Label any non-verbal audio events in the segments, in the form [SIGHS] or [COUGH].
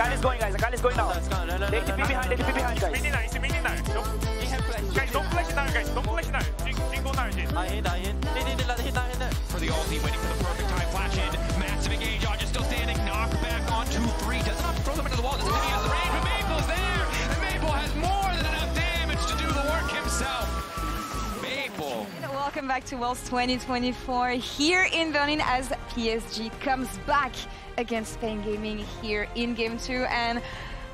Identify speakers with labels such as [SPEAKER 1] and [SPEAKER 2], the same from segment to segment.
[SPEAKER 1] take Jing.
[SPEAKER 2] Is going, guys. Akali is going now.
[SPEAKER 1] Let's go, no, no, no,
[SPEAKER 2] They
[SPEAKER 1] no,
[SPEAKER 2] TP behind,
[SPEAKER 1] no.
[SPEAKER 2] they TP behind, guys.
[SPEAKER 3] Minion now, it's minion now. Don't,
[SPEAKER 1] He
[SPEAKER 3] guys, don't flash it down, guys. Don't flash it down. Jing, Jing go.
[SPEAKER 1] I hit, I hit. Did, did, did, let hit, hit, hit.
[SPEAKER 4] for the ulti, waiting for the perfect time. Flash in, massive engage. Dodge is still standing. Knock back on 2-3. Doesn't have to throw them into the wall. Doesn't have the range, but Maple's there. And Maple has more than enough damage to do the work himself. Maple.
[SPEAKER 5] Welcome back to Worlds 2024 here in Berlin as PSG comes back against Pain Gaming here in game two and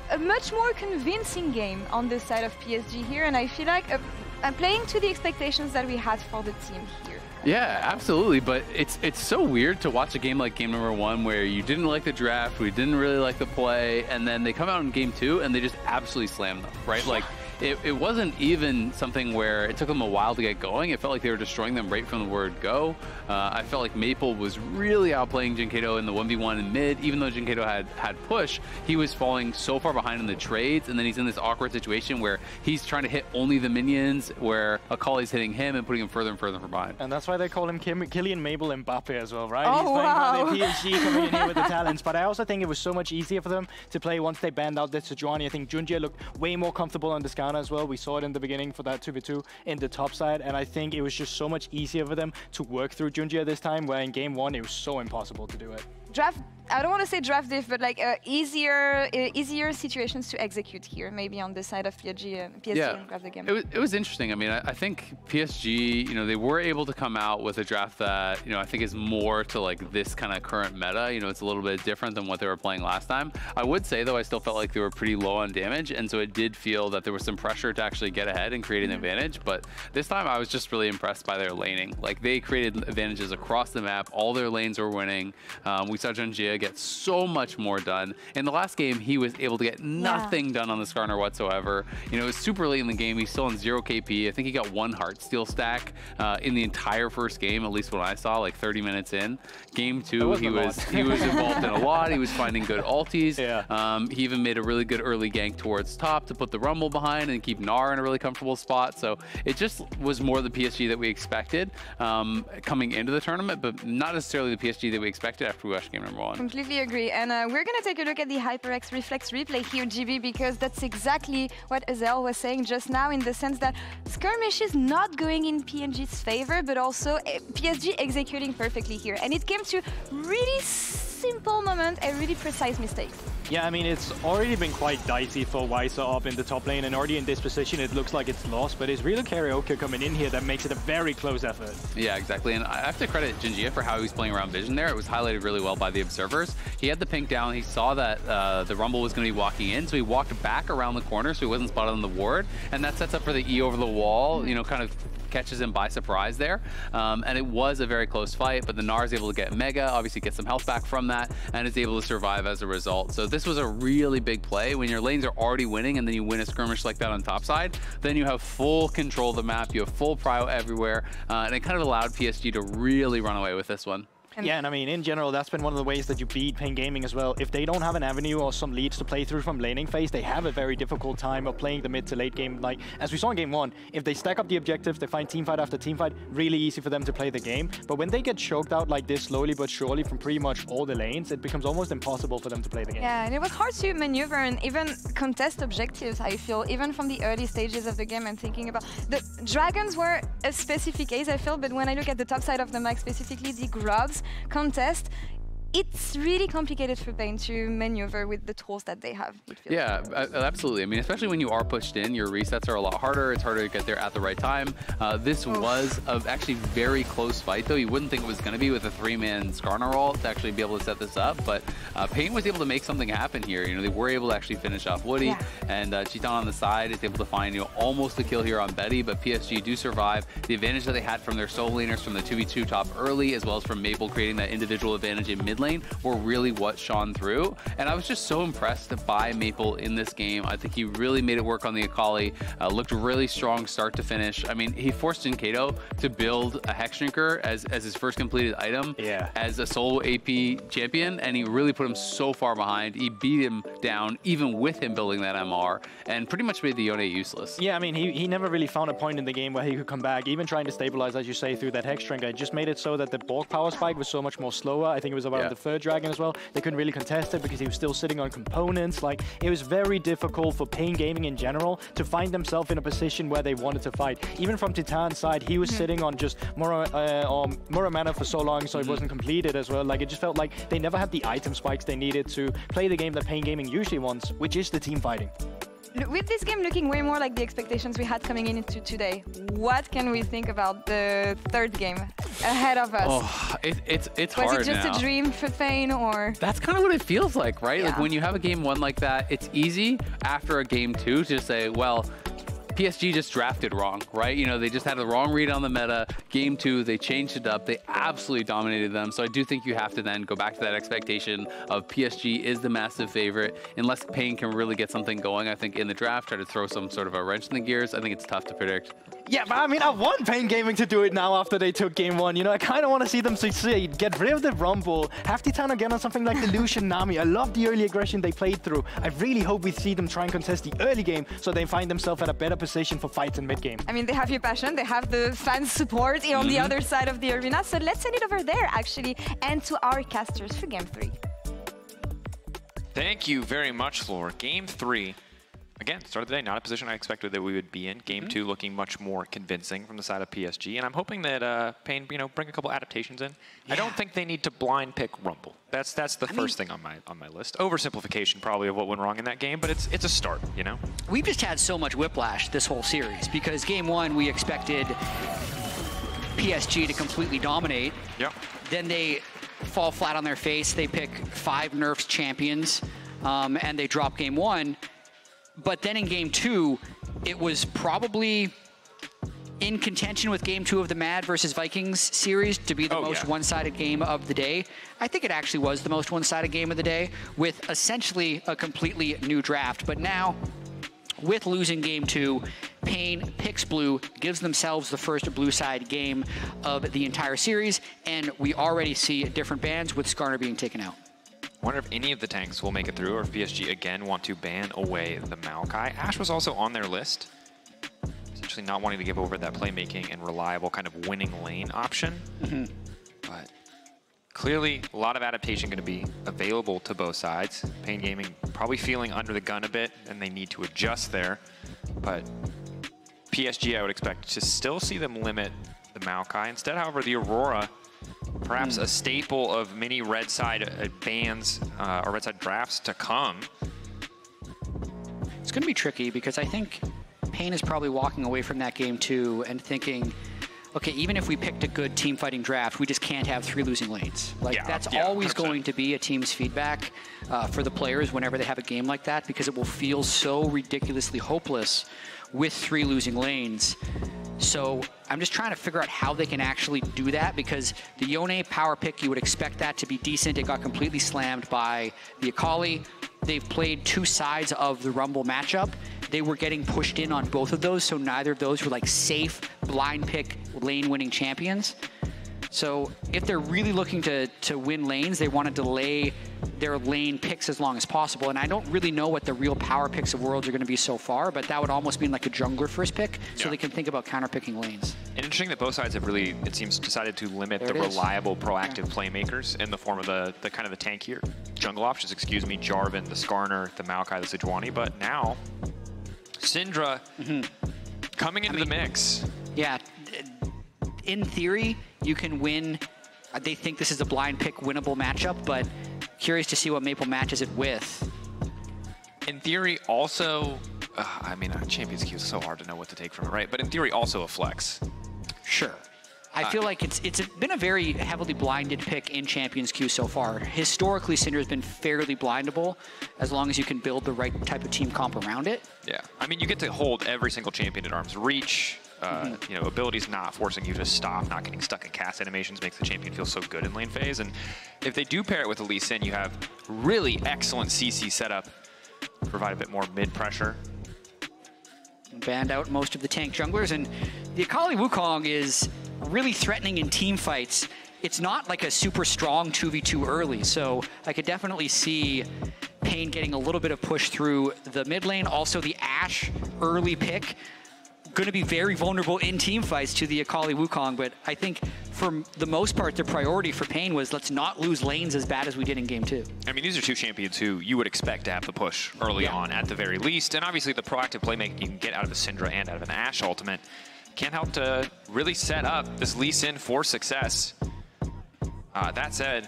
[SPEAKER 5] a much more convincing game on the side of PSG here and I feel like uh, I'm playing to the expectations that we had for the team here.
[SPEAKER 6] Yeah, absolutely. But it's it's so weird to watch a game like game number one where you didn't like the draft, we didn't really like the play, and then they come out in game two and they just absolutely slam them, right? Like it, it wasn't even something where it took them a while to get going. It felt like they were destroying them right from the word go. Uh, I felt like Maple was really outplaying dyNquedo in the 1v1 in mid. Even though dyNquedo had, had push, he was falling so far behind in the trades, and then he's in this awkward situation where he's trying to hit only the minions, where Akali's hitting him and putting him further and further from behind.
[SPEAKER 7] And that's why they call him Kim, Kylian Maple Mbappe as well, right?
[SPEAKER 5] Oh,
[SPEAKER 7] He's playing
[SPEAKER 5] wow.
[SPEAKER 7] for the PSG coming in here with the talents. But I also think it was so much easier for them to play once they banned out the Sejuani. I think JunJia looked way more comfortable on the As well. We saw it in the beginning for that 2v2 in the top side. And I think it was just so much easier for them to work through JunJia this time, where in game one it was so impossible to do it.
[SPEAKER 5] Draft I don't want to say draft diff but like uh, easier uh, easier situations to execute here maybe on the side of PSG, uh, PSG
[SPEAKER 6] yeah,
[SPEAKER 5] and grab the game.
[SPEAKER 6] It was, it was interesting. I mean, I, I think PSG, you know, they were able to come out with a draft that, you know, I think is more to like this kind of current meta. You know, it's a little bit different than what they were playing last time. I would say, though, I still felt like they were pretty low on damage. And so it did feel that there was some pressure to actually get ahead and create an advantage. But this time I was just really impressed by their laning. Like they created advantages across the map. All their lanes were winning. Um, we saw Junjia get so much more done. In the last game, he was able to get nothing done on the Skarner whatsoever. You know, it was super late in the game. He's still on zero KP. I think he got one Heartsteel stack uh, in the entire first game, at least when I saw, like 30 minutes in. Game two,
[SPEAKER 7] wasn't
[SPEAKER 6] he was he was [LAUGHS] involved in a lot. He was finding good ulties.
[SPEAKER 7] Yeah.
[SPEAKER 6] Um, he even made a really good early gank towards top to put the Rumble behind and keep Gnar in a really comfortable spot. So it just was more the PSG that we expected um, coming into the tournament, but not necessarily the PSG that we expected after we watched game number one.
[SPEAKER 5] Completely agree. And uh, we're going to take a look at the HyperX Reflex replay here, GB, because that's exactly what Azel was saying just now in the sense that Skirmish is not going in PNG's favor, but also uh, PSG executing perfectly here. And it came to really simple moment, a really precise mistake.
[SPEAKER 7] Yeah, I mean, it's already been quite dicey for Wizer up in the top lane, and already in this position, it looks like it's lost, but it's really CarioK coming in here that makes it a very close effort.
[SPEAKER 6] Yeah, exactly. And I have to credit JunJia for how he was playing around Vision there. It was highlighted really well by the observers. He had the pink down. He saw that uh, the Rumble was going to be walking in, so he walked back around the corner so he wasn't spotted on the ward. And that sets up for the E over the wall, you know, kind of catches him by surprise there. Um, and it was a very close fight, but the Gnar is able to get Mega, obviously get some health back from that, and is able to survive as a result. So this was a really big play. When your lanes are already winning and then you win a skirmish like that on top side, then you have full control of the map, you have full prio everywhere, uh, and it kind of allowed PSG to really run away with this one.
[SPEAKER 7] Yeah, and I mean, in general, that's been one of the ways that you beat Pain Gaming as well. If they don't have an avenue or some leads to play through from laning phase, they have a very difficult time of playing the mid to late game. Like, as we saw in game one, if they stack up the objectives, they find team fight after team fight, really easy for them to play the game. But when they get choked out like this, slowly but surely, from pretty much all the lanes, it becomes almost impossible for them to play the game.
[SPEAKER 5] Yeah, and it was hard to maneuver and even contest objectives, I feel, even from the early stages of the game. I'm thinking about the dragons were a specific case, I feel, but when I look at the top side of the map, specifically the grubs contest, it's really complicated for Pain to maneuver with the tools that they have.
[SPEAKER 6] Yeah, a- absolutely. I mean, especially when you are pushed in, your resets are a lot harder. It's harder to get there at the right time. Uh, this was a actually very close fight, though. You wouldn't think it was going to be with a three-man Skarner roll to actually be able to set this up, but uh, Pain was able to make something happen here. You know, they were able to actually finish off Woody,
[SPEAKER 5] Yeah.
[SPEAKER 6] and uh, TitaN on the side is able to find you know almost a kill here on Betty, but PSG do survive. The advantage that they had from their soul laners from the 2v2 top early, as well as from Maple creating that individual advantage in mid lane, were really what shone through. And I was just so impressed to by Maple in this game. I think he really made it work on the Akali. Uh, looked really strong start to finish. I mean, he forced dyNquedo to build a Hexdrinker as, as his first completed item
[SPEAKER 7] Yeah.
[SPEAKER 6] as a solo AP champion, and he really put him so far behind. He beat him down, even with him building that MR, and pretty much made the Yone useless.
[SPEAKER 7] Yeah, I mean, he, he never really found a point in the game where he could come back, even trying to stabilize, as you say, through that Hexdrinker. It just made it so that the Borg power spike was so much more slower. I think it was about
[SPEAKER 6] Yeah.
[SPEAKER 7] the third dragon as well. They couldn't really contest it because he was still sitting on components. Like it was very difficult for Pain Gaming in general to find themselves in a position where they wanted to fight. Even from Titan's side, he was sitting on just Mura, uh, Muramana for so long, so it wasn't completed as well. Like it just felt like they never had the item spikes they needed to play the game that Pain Gaming usually wants, which is the team fighting.
[SPEAKER 5] With this game looking way more like the expectations we had coming into today, what can we think about the third game ahead of us?
[SPEAKER 6] Oh, it, it's it's
[SPEAKER 5] Was
[SPEAKER 6] hard
[SPEAKER 5] it just
[SPEAKER 6] now.
[SPEAKER 5] a dream for Fane or?
[SPEAKER 6] That's kind of what it feels like, right? Like when you have a game one like that, it's easy after a game two to say, well, PSG just drafted wrong, right? You know, they just had the wrong read on the meta. Game two, they changed it up. They absolutely dominated them. So I do think you have to then go back to that expectation of PSG is the massive favorite. Unless Pain can really get something going, I think in the draft, try to throw some sort of a wrench in the gears. I think it's tough to predict.
[SPEAKER 7] Yeah, but I mean, I want Pain Gaming to do it now after they took game one. You know, I kind of want to see them succeed. Get rid of the Rumble. Have Titan again on something like the Lucian [LAUGHS] Nami. I love the early aggression they played through. I really hope we see them try and contest the early game so they find themselves at a better position for fights in mid game.
[SPEAKER 5] I mean, they have your passion, they have the fan support on
[SPEAKER 6] Mm-hmm.
[SPEAKER 5] the other side of the arena. So let's send it over there, actually, and to our casters for game three.
[SPEAKER 2] Thank you very much, Lore. Game three. Again, start of the day, not a position I expected that we would be in. Game two looking much more convincing from the side of PSG, and I'm hoping that uh, Pain, you know, bring a couple adaptations in. I don't think they need to blind pick Rumble. That's that's the first thing on my on my list. Oversimplification probably of what went wrong in that game, but it's it's a start, you know.
[SPEAKER 8] We've just had so much whiplash this whole series because game one we expected PSG to completely dominate.
[SPEAKER 2] Yep.
[SPEAKER 8] Then they fall flat on their face. They pick five nerfs champions, um, and they drop game one. But then in game two, it was probably in contention with game two of the Mad versus Vikings series to be the
[SPEAKER 2] Oh,
[SPEAKER 8] most
[SPEAKER 2] yeah.
[SPEAKER 8] one-sided game of the day. I think it actually was the most one-sided game of the day with essentially a completely new draft. But now, with losing game two, Pain picks blue, gives themselves the first blue side game of the entire series, and we already see different bands with Skarner being taken out.
[SPEAKER 2] Wonder if any of the tanks will make it through, or if PSG again want to ban away the Maokai. Ashe was also on their list, essentially not wanting to give over that playmaking and reliable kind of winning lane option. Mm-hmm. But clearly, a lot of adaptation going to be available to both sides. Pain Gaming probably feeling under the gun a bit, and they need to adjust there. But PSG, I would expect to still see them limit the Maokai. Instead, however, the Aurora, perhaps a staple of many red side uh, bans uh, or red side drafts to come.
[SPEAKER 8] It's going to be tricky because I think Pain is probably walking away from that game too and thinking, okay, even if we picked a good team fighting draft, we just can't have three losing lanes. Like
[SPEAKER 2] Yeah,
[SPEAKER 8] that's
[SPEAKER 2] yeah,
[SPEAKER 8] always
[SPEAKER 2] 100%.
[SPEAKER 8] going to be a team's feedback uh, for the players whenever they have a game like that because it will feel so ridiculously hopeless with three losing lanes. So I'm just trying to figure out how they can actually do that because the Yone power pick, you would expect that to be decent. It got completely slammed by the Akali. They've played two sides of the Rumble matchup. They were getting pushed in on both of those, so neither of those were like safe blind pick lane winning champions. So if they're really looking to, to win lanes, they want to delay their lane picks as long as possible. And I don't really know what the real power picks of Worlds are going to be so far, but that would almost mean like a jungler first pick, so
[SPEAKER 2] Yeah.
[SPEAKER 8] they can think about counter picking lanes.
[SPEAKER 2] And interesting that both sides have really, it seems, decided to limit
[SPEAKER 8] There
[SPEAKER 2] the reliable, proactive playmakers in the form of the, the kind of the tankier jungle options. Excuse me, Jarvan, the Skarner, the Maokai, the Sejuani. But now, Syndra mm-hmm. coming into the mix.
[SPEAKER 8] Yeah, in theory, you can win. uh, They think this is a blind pick winnable matchup, but curious to see what Maple matches it with.
[SPEAKER 2] In theory, also, uh, I mean, uh, Champions Queue is so hard to know what to take from it, right? But in theory, also a flex.
[SPEAKER 8] Sure. I feel like it's it's been a very heavily blinded pick in Champions Queue so far. Historically, Syndra has been fairly blindable as long as you can build the right type of team comp around it.
[SPEAKER 2] Yeah, I mean, you get to hold every single champion at arm's reach. Uh, You know, abilities not forcing you to stop, not getting stuck in cast animations makes the champion feel so good in lane phase. And if they do pair it with a Lee Sin, you have really excellent CC setup. Provide a bit more mid pressure.
[SPEAKER 8] banned out most of the tank junglers, and the Akali Wukong is really threatening in team fights. It's not like a super strong 2v2 early, so I could definitely see Pain getting a little bit of push through the mid lane. Also, the Ashe early pick going to be very vulnerable in team fights to the Akali Wukong. But I think for the most part, the priority for Pain was let's not lose lanes as bad as we did in game two.
[SPEAKER 2] I mean, these are two champions who you would expect to have the push early
[SPEAKER 8] Yeah.
[SPEAKER 2] on at the very least. And obviously the proactive playmaking you can get out of a Syndra and out of an Ashe ultimate can help to really set up this Lee Sin for success. Uh, that said,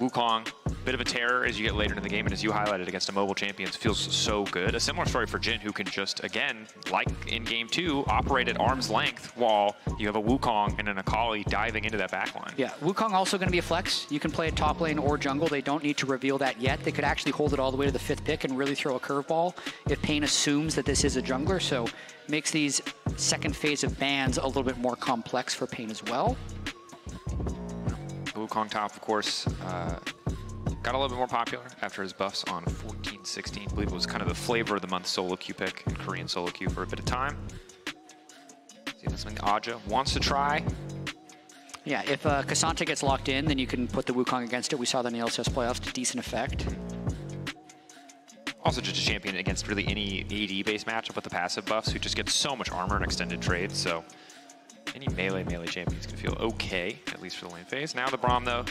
[SPEAKER 2] Wukong, bit of a terror as you get later in the game, and as you highlighted against a mobile champions, feels so good. A similar story for Jhin, who can just, again, like in game two, operate at arm's length while you have a Wukong and an Akali diving into that backline.
[SPEAKER 8] Yeah, Wukong also going to be a flex. You can play it top lane or jungle. They don't need to reveal that yet. They could actually hold it all the way to the fifth pick and really throw a curveball if Pain assumes that this is a jungler. So makes these second phase of bans a little bit more complex for Pain as well.
[SPEAKER 2] Wukong top, of course, uh, got a little bit more popular after his buffs on 14-16. I believe it was kind of the flavor of the month solo queue pick in Korean solo queue for a bit of time. See, that's something Azhi wants to try.
[SPEAKER 8] Yeah, if uh, K'Sante gets locked in, then you can put the Wukong against it. We saw that in the LCS playoffs to decent effect.
[SPEAKER 2] Also just a champion against really any AD-based matchup with the passive buffs who just gets so much armor and extended trade, so any melee melee champions can feel okay, at least for the lane phase. Now the Braum, though,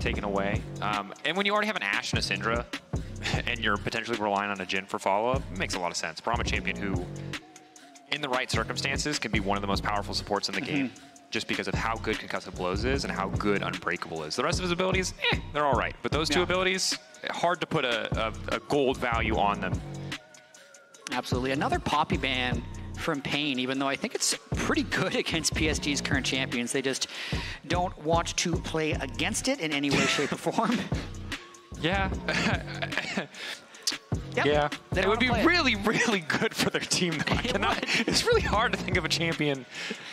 [SPEAKER 2] taken away. Um, and when you already have an Ashe and a Syndra, [LAUGHS] and you're potentially relying on a Jhin for follow-up, it makes a lot of sense. Braum, a champion who, in the right circumstances, can be one of the most powerful supports in the game, just because of how good Concussive Blows is and how good Unbreakable is. The rest of his abilities, eh, they're all right. But those two
[SPEAKER 8] Yeah.
[SPEAKER 2] abilities, hard to put a, a, a gold value on them.
[SPEAKER 8] Absolutely. Another Poppy ban from Pain, even though I think it's pretty good against PSG's current champions. They just don't want to play against it in any way, shape, or form. [LAUGHS]
[SPEAKER 2] Yeah. [LAUGHS]
[SPEAKER 8] Yep.
[SPEAKER 2] Yeah.
[SPEAKER 8] They
[SPEAKER 2] it would be
[SPEAKER 8] wanna it.
[SPEAKER 2] really, really good for their team. Though. [LAUGHS] I cannot, it's really hard to think of a champion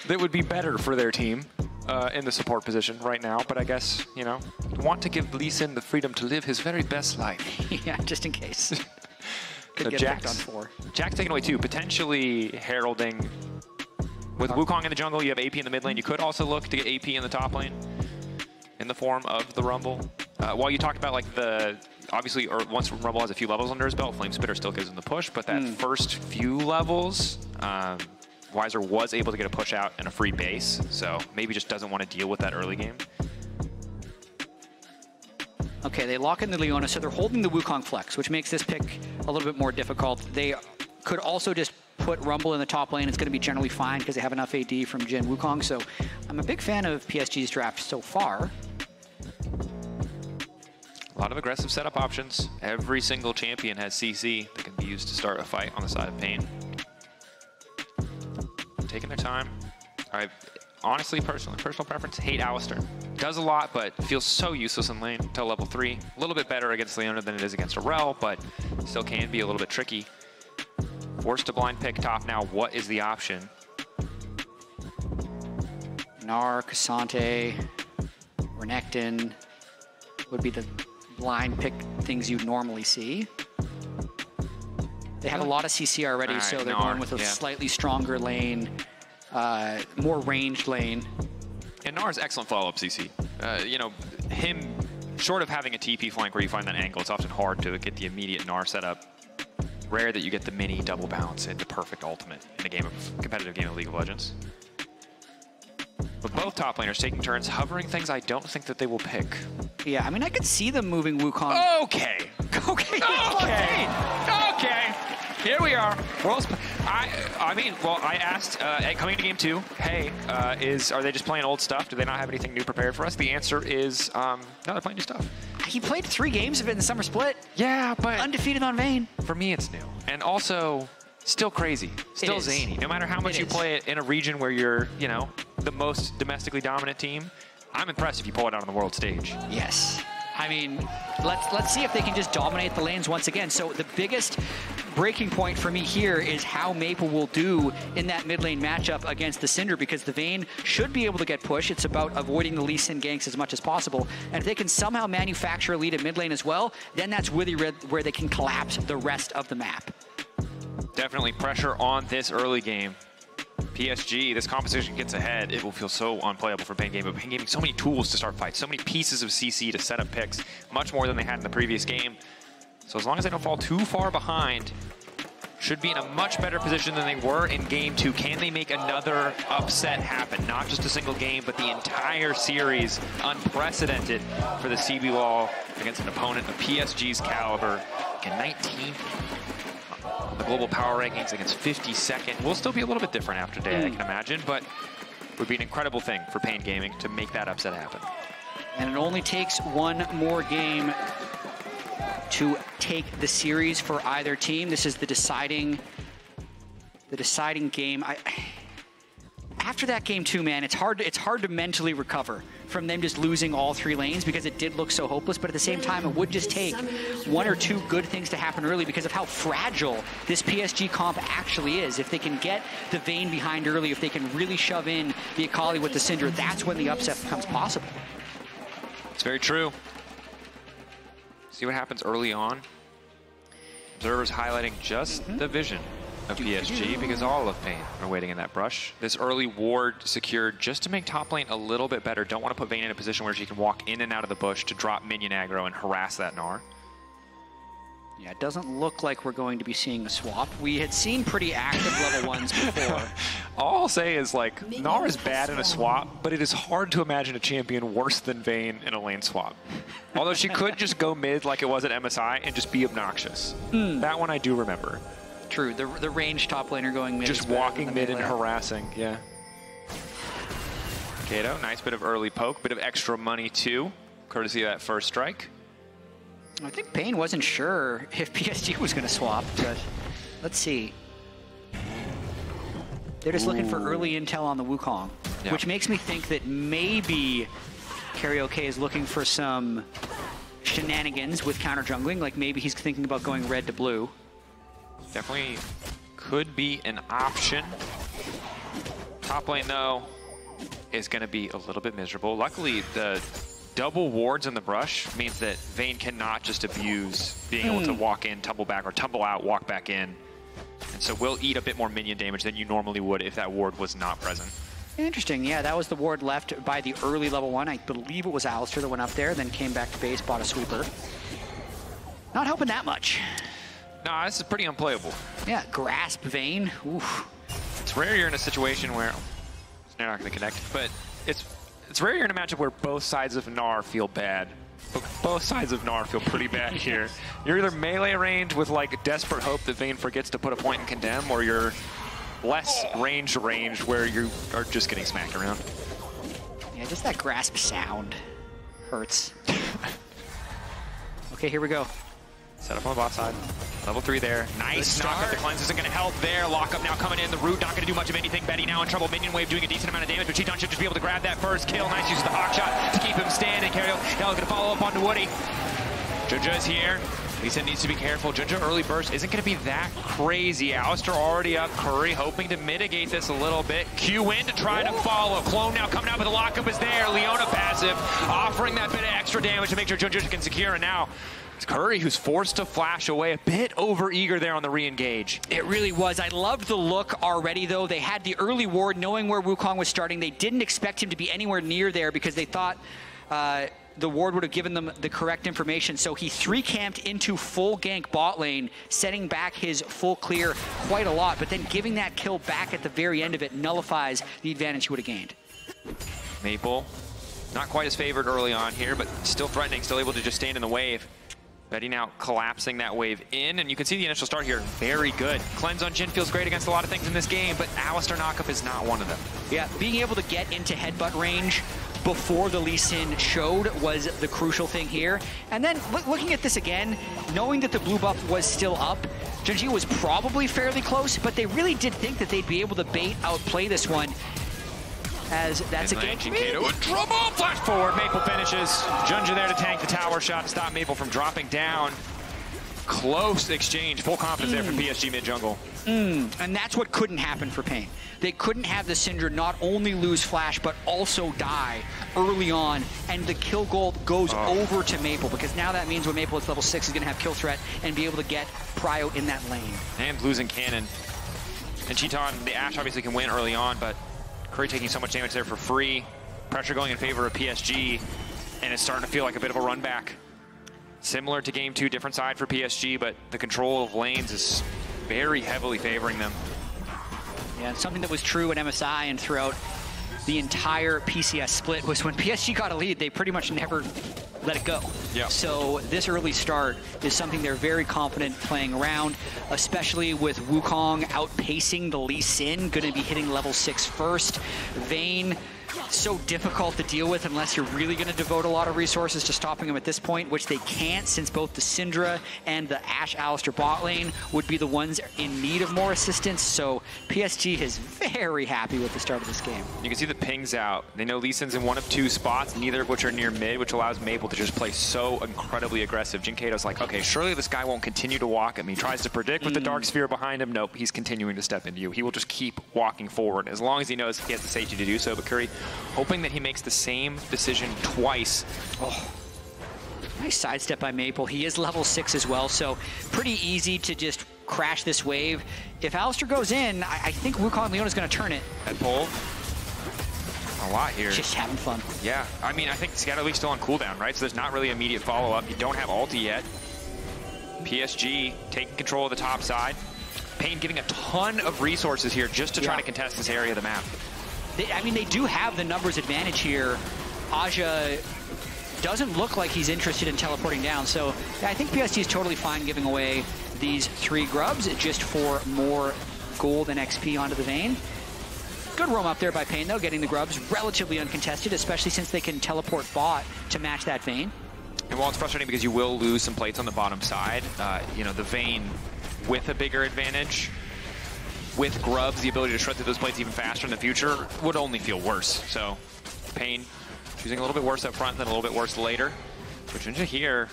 [SPEAKER 2] that would be better for their team uh, in the support position right now. But I guess, you know, want to give Lee Sin the freedom to live his very best life.
[SPEAKER 8] yeah, just in case. Could
[SPEAKER 2] So
[SPEAKER 8] get picked on four.
[SPEAKER 2] Jax taken away too, potentially heralding. With Wukong in the jungle, you have AP in the mid lane. You could also look to get AP in the top lane in the form of the Rumble. Uh, while you talked about like the obviously, or once Rumble has a few levels under his belt, Flame Spitter still gives him the push. But that first few levels, um, Wizer was able to get a push out and a free base, so maybe just doesn't want to deal with that early game.
[SPEAKER 8] Okay, they lock in the Leona, so they're holding the Wukong flex, which makes this pick a little bit more difficult. They could also just put Rumble in the top lane. It's going to be generally fine because they have enough AD from Jhin Wukong. So I'm a big fan of PSG's draft so far.
[SPEAKER 2] A lot of aggressive setup options. Every single champion has CC that can be used to start a fight on the side of Pain. Taking their time. I honestly, personally, personal preference, hate Alistar. Does a lot, but feels so useless in lane until level 3. A little bit better against Leona than it is against Aurel, but still can be a little bit tricky. Forced to blind pick top now. What is the option?
[SPEAKER 8] Gnar, K'Sante, Renekton would be the blind pick things you'd normally see. They have a lot of CC already,
[SPEAKER 2] right,
[SPEAKER 8] so they're
[SPEAKER 2] Gnar,
[SPEAKER 8] going with a
[SPEAKER 2] yeah.
[SPEAKER 8] slightly stronger lane, uh, more ranged lane.
[SPEAKER 2] And Gnar's excellent follow-up CC. Uh, you know, him, short of having a TP flank where you find that angle, it's often hard to get the immediate Gnar setup. Rare that you get the mini double bounce into perfect ultimate in a game of competitive game of League of Legends. But both top laners taking turns hovering things I don't think that they will pick.
[SPEAKER 8] Yeah, I mean, I could see them moving Wukong.
[SPEAKER 2] Okay. [LAUGHS]
[SPEAKER 8] Okay.
[SPEAKER 2] Okay. Okay. Here we are. World's. I. I mean, well, I asked uh, coming to game two. Hey, uh, is are they just playing old stuff? Do they not have anything new prepared for us? The answer is um, no. They're playing new stuff.
[SPEAKER 8] He played three games of it in the summer split,
[SPEAKER 2] Yeah, but
[SPEAKER 8] undefeated on Vayne.
[SPEAKER 2] for me, it's new, and also still crazy, still zany. No matter how much
[SPEAKER 8] It
[SPEAKER 2] you
[SPEAKER 8] is.
[SPEAKER 2] play it in a region where you're, you know, the most domestically dominant team, I'm impressed if you pull it out on the world stage.
[SPEAKER 8] Yes. I mean, let's let's see if they can just dominate the lanes once again. So the biggest breaking point for me here is how Maple will do in that mid lane matchup against the Syndra because the Vayne should be able to get push. It's about avoiding the Lee Sin ganks as much as possible. And if they can somehow manufacture a lead at mid lane as well, then that's really where, where they can collapse the rest of the map.
[SPEAKER 2] Definitely pressure on this early game. PSG, this composition gets ahead, it will feel so unplayable for Pain Gaming. But Pain Gaming, so many tools to start fights, so many pieces of CC to set up picks, much more than they had in the previous game. So as long as they don't fall too far behind, should be in a much better position than they were in game two. Can they make another upset happen? Not just a single game, but the entire series. Unprecedented for the CBLOL against an opponent of PSG's caliber. Again, 19th on the global power rankings against 52nd. Will still be a little bit different after day, I hmm. can imagine, but would be an incredible thing for Pain Gaming to make that upset happen.
[SPEAKER 8] And it only takes one more game to take the series for either team. This is the deciding, the deciding game. I, after that game too, man, it's hard. It's hard to mentally recover from them just losing all three lanes because it did look so hopeless. But at the same time, it would just take one or two good things to happen early because of how fragile this PSG comp actually is. If they can get the Vayne behind early, if they can really shove in the Akali with the Syndra, that's when the upset becomes possible.
[SPEAKER 2] It's very true. See what happens early on. Observers highlighting just
[SPEAKER 8] Mm-hmm.
[SPEAKER 2] the vision of PSG because all of Pain are waiting in that brush. This early ward secured just to make top lane a little bit better. Don't want to put Vayne in a position where she can walk in and out of the bush to drop minion aggro and harass that Gnar.
[SPEAKER 8] Yeah, it doesn't look like we're going to be seeing a swap. We had seen pretty active level ones before. [LAUGHS]
[SPEAKER 2] All I'll say is like Gnar is bad in a swap, but it is hard to imagine a champion worse than Vayne in a lane swap. [LAUGHS] Although she could just go mid like it was at MSI and just be obnoxious.
[SPEAKER 8] Hmm.
[SPEAKER 2] That one I do remember.
[SPEAKER 8] True, the, the range top laner going mid.
[SPEAKER 2] Just walking mid and harassing, yeah. Kato, nice bit of early poke, bit of extra money too, courtesy of that first strike.
[SPEAKER 8] I think Pain wasn't sure if [LAUGHS] PSG was going to swap, but let's see. They're just looking for early intel on the Wukong,
[SPEAKER 2] Yeah.
[SPEAKER 8] which makes me think that maybe CarioK is looking for some shenanigans with counter jungling. Like maybe he's thinking about going red to blue.
[SPEAKER 2] Definitely could be an option. Top lane though is going to be a little bit miserable. Luckily, the double wards in the brush means that Vayne cannot just abuse being able to hmm. walk in, tumble back, or tumble out, walk back in. And so we'll eat a bit more minion damage than you normally would if that ward was not present.
[SPEAKER 8] Interesting. Yeah, that was the ward left by the early level one. I believe it was Alistar that went up there, then came back to base, bought a sweeper. Not helping that much.
[SPEAKER 2] No, this is pretty unplayable.
[SPEAKER 8] Yeah, grasp Vayne. Oof.
[SPEAKER 2] It's rare you're in a situation where they're not going to connect, but it's it's rare you're in a matchup where both sides of Gnar feel bad. But both sides of Gnar feel pretty bad [LAUGHS] here. You're either melee range with like desperate hope that Vayne forgets to put a point in condemn, or you're less range range where you are just getting smacked around.
[SPEAKER 8] Yeah, just that grasp sound hurts. [LAUGHS] okay, here we go.
[SPEAKER 2] Set up on the bot side. Level three there. Nice knock up. The cleanse isn't going to help there. Lockup now coming in. The root not going to do much of anything. Betty now in trouble. Minion wave doing a decent amount of damage, but TitaN should just be able to grab that first kill. Nice use of the hawk shot to keep him standing. Cario now going to follow up onto Woody. JunJia is here. Lisa needs to be careful. JunJia early burst isn't going to be that crazy. Alistar already up. Kuri hoping to mitigate this a little bit. Q in to try to follow. Clone now coming out, but the lockup is there. Leona passive, offering that bit of extra damage to make sure JunJia can secure. And now it's Kuri who's forced to flash away. A bit over eager there on the re-engage.
[SPEAKER 8] It really was. I loved the look already, though. They had the early ward, knowing where Wukong was starting. They didn't expect him to be anywhere near there because they thought uh, the ward would have given them the correct information. So he three camped into full gank bot lane, setting back his full clear quite a lot. But then giving that kill back at the very end of it nullifies the advantage he would have gained.
[SPEAKER 2] Maple, not quite as favored early on here, but still threatening, still able to just stand in the wave. Betty now collapsing that wave in, and you can see the initial start here, very good. Cleanse on Jhin feels great against a lot of things in this game, but Alistar knockup is not one of them.
[SPEAKER 8] Yeah, being able to get into headbutt range before the Lee Sin showed was the crucial thing here. And then loo- looking at this again, knowing that the blue buff was still up, JunJia was probably fairly close, but they really did think that they'd be able to bait outplay this one. As that's a
[SPEAKER 2] Mid-lane,
[SPEAKER 8] game.
[SPEAKER 2] dyNquedo with trouble, flash forward, Maple finishes. JunJia there to tank the tower shot to stop Maple from dropping down. Close exchange, full confidence there from hmm. PSG mid jungle.
[SPEAKER 8] Hmm, and that's what couldn't happen for Pain. They couldn't have the Syndra not only lose Flash, but also die early on, and the kill goal goes oh. over to Maple, because now that means when Maple is level 6, is going to have kill threat and be able to get Prio in that lane.
[SPEAKER 2] And losing cannon. And TitaN, the Ashe obviously can win early on, but Kuri taking so much damage there for free. Pressure going in favor of PSG, and it's starting to feel like a bit of a run back. Similar to game two, different side for PSG, but the control of lanes is very heavily favoring them.
[SPEAKER 8] Yeah, something that was true at MSI and throughout the entire PCS split was when PSG got a lead, they pretty much never let it go.
[SPEAKER 2] Yeah.
[SPEAKER 8] So this early start is something they're very confident playing around, especially with Wukong outpacing the Lee Sin, going to be hitting level six first. Vayne so difficult to deal with unless you're really going to devote a lot of resources to stopping him at this point, which they can't since both the Syndra and the Ashe Alistar bot lane would be the ones in need of more assistance. So PSG is very happy with the start of this game.
[SPEAKER 2] You can see the pings out. They know Lee Sin's in one of two spots, neither of which are near mid, which allows Maple to just play so incredibly aggressive. dyNquedo's like, okay, surely this guy won't continue to walk at me. Tries to predict with the Dark mm. Sphere behind him. Nope, he's continuing to step into you. He will just keep walking forward as long as he knows he has the safety to do so. But Kuri hoping that he makes the same decision twice.
[SPEAKER 8] Oh. Nice sidestep by Maple. He is level six as well, so pretty easy to just crash this wave. If Alistar goes in, I, I think Wukong Leon is going to turn it.
[SPEAKER 2] That pull. A lot here.
[SPEAKER 8] Just having fun.
[SPEAKER 2] Yeah, I mean, I think Scatter Leak's still on cooldown, right? So there's not really immediate follow-up. You don't have ulti yet. PSG taking control of the top side. Pain giving a ton of resources here just to try to contest this area of the map.
[SPEAKER 8] They, I mean, they do have the numbers advantage here. Azhi doesn't look like he's interested in teleporting down, so I think PSG is totally fine giving away these three grubs just for more gold and XP onto the Vayne. Good roam up there by Pain, though, getting the grubs relatively uncontested, especially since they can teleport bot to match that Vayne.
[SPEAKER 2] And while it's frustrating because you will lose some plates on the bottom side, uh, you know, the Vayne with a bigger advantage, with grubs, the ability to shred through those plates even faster in the future would only feel worse. So, Pain choosing a little bit worse up front, then a little bit worse later. Which into here,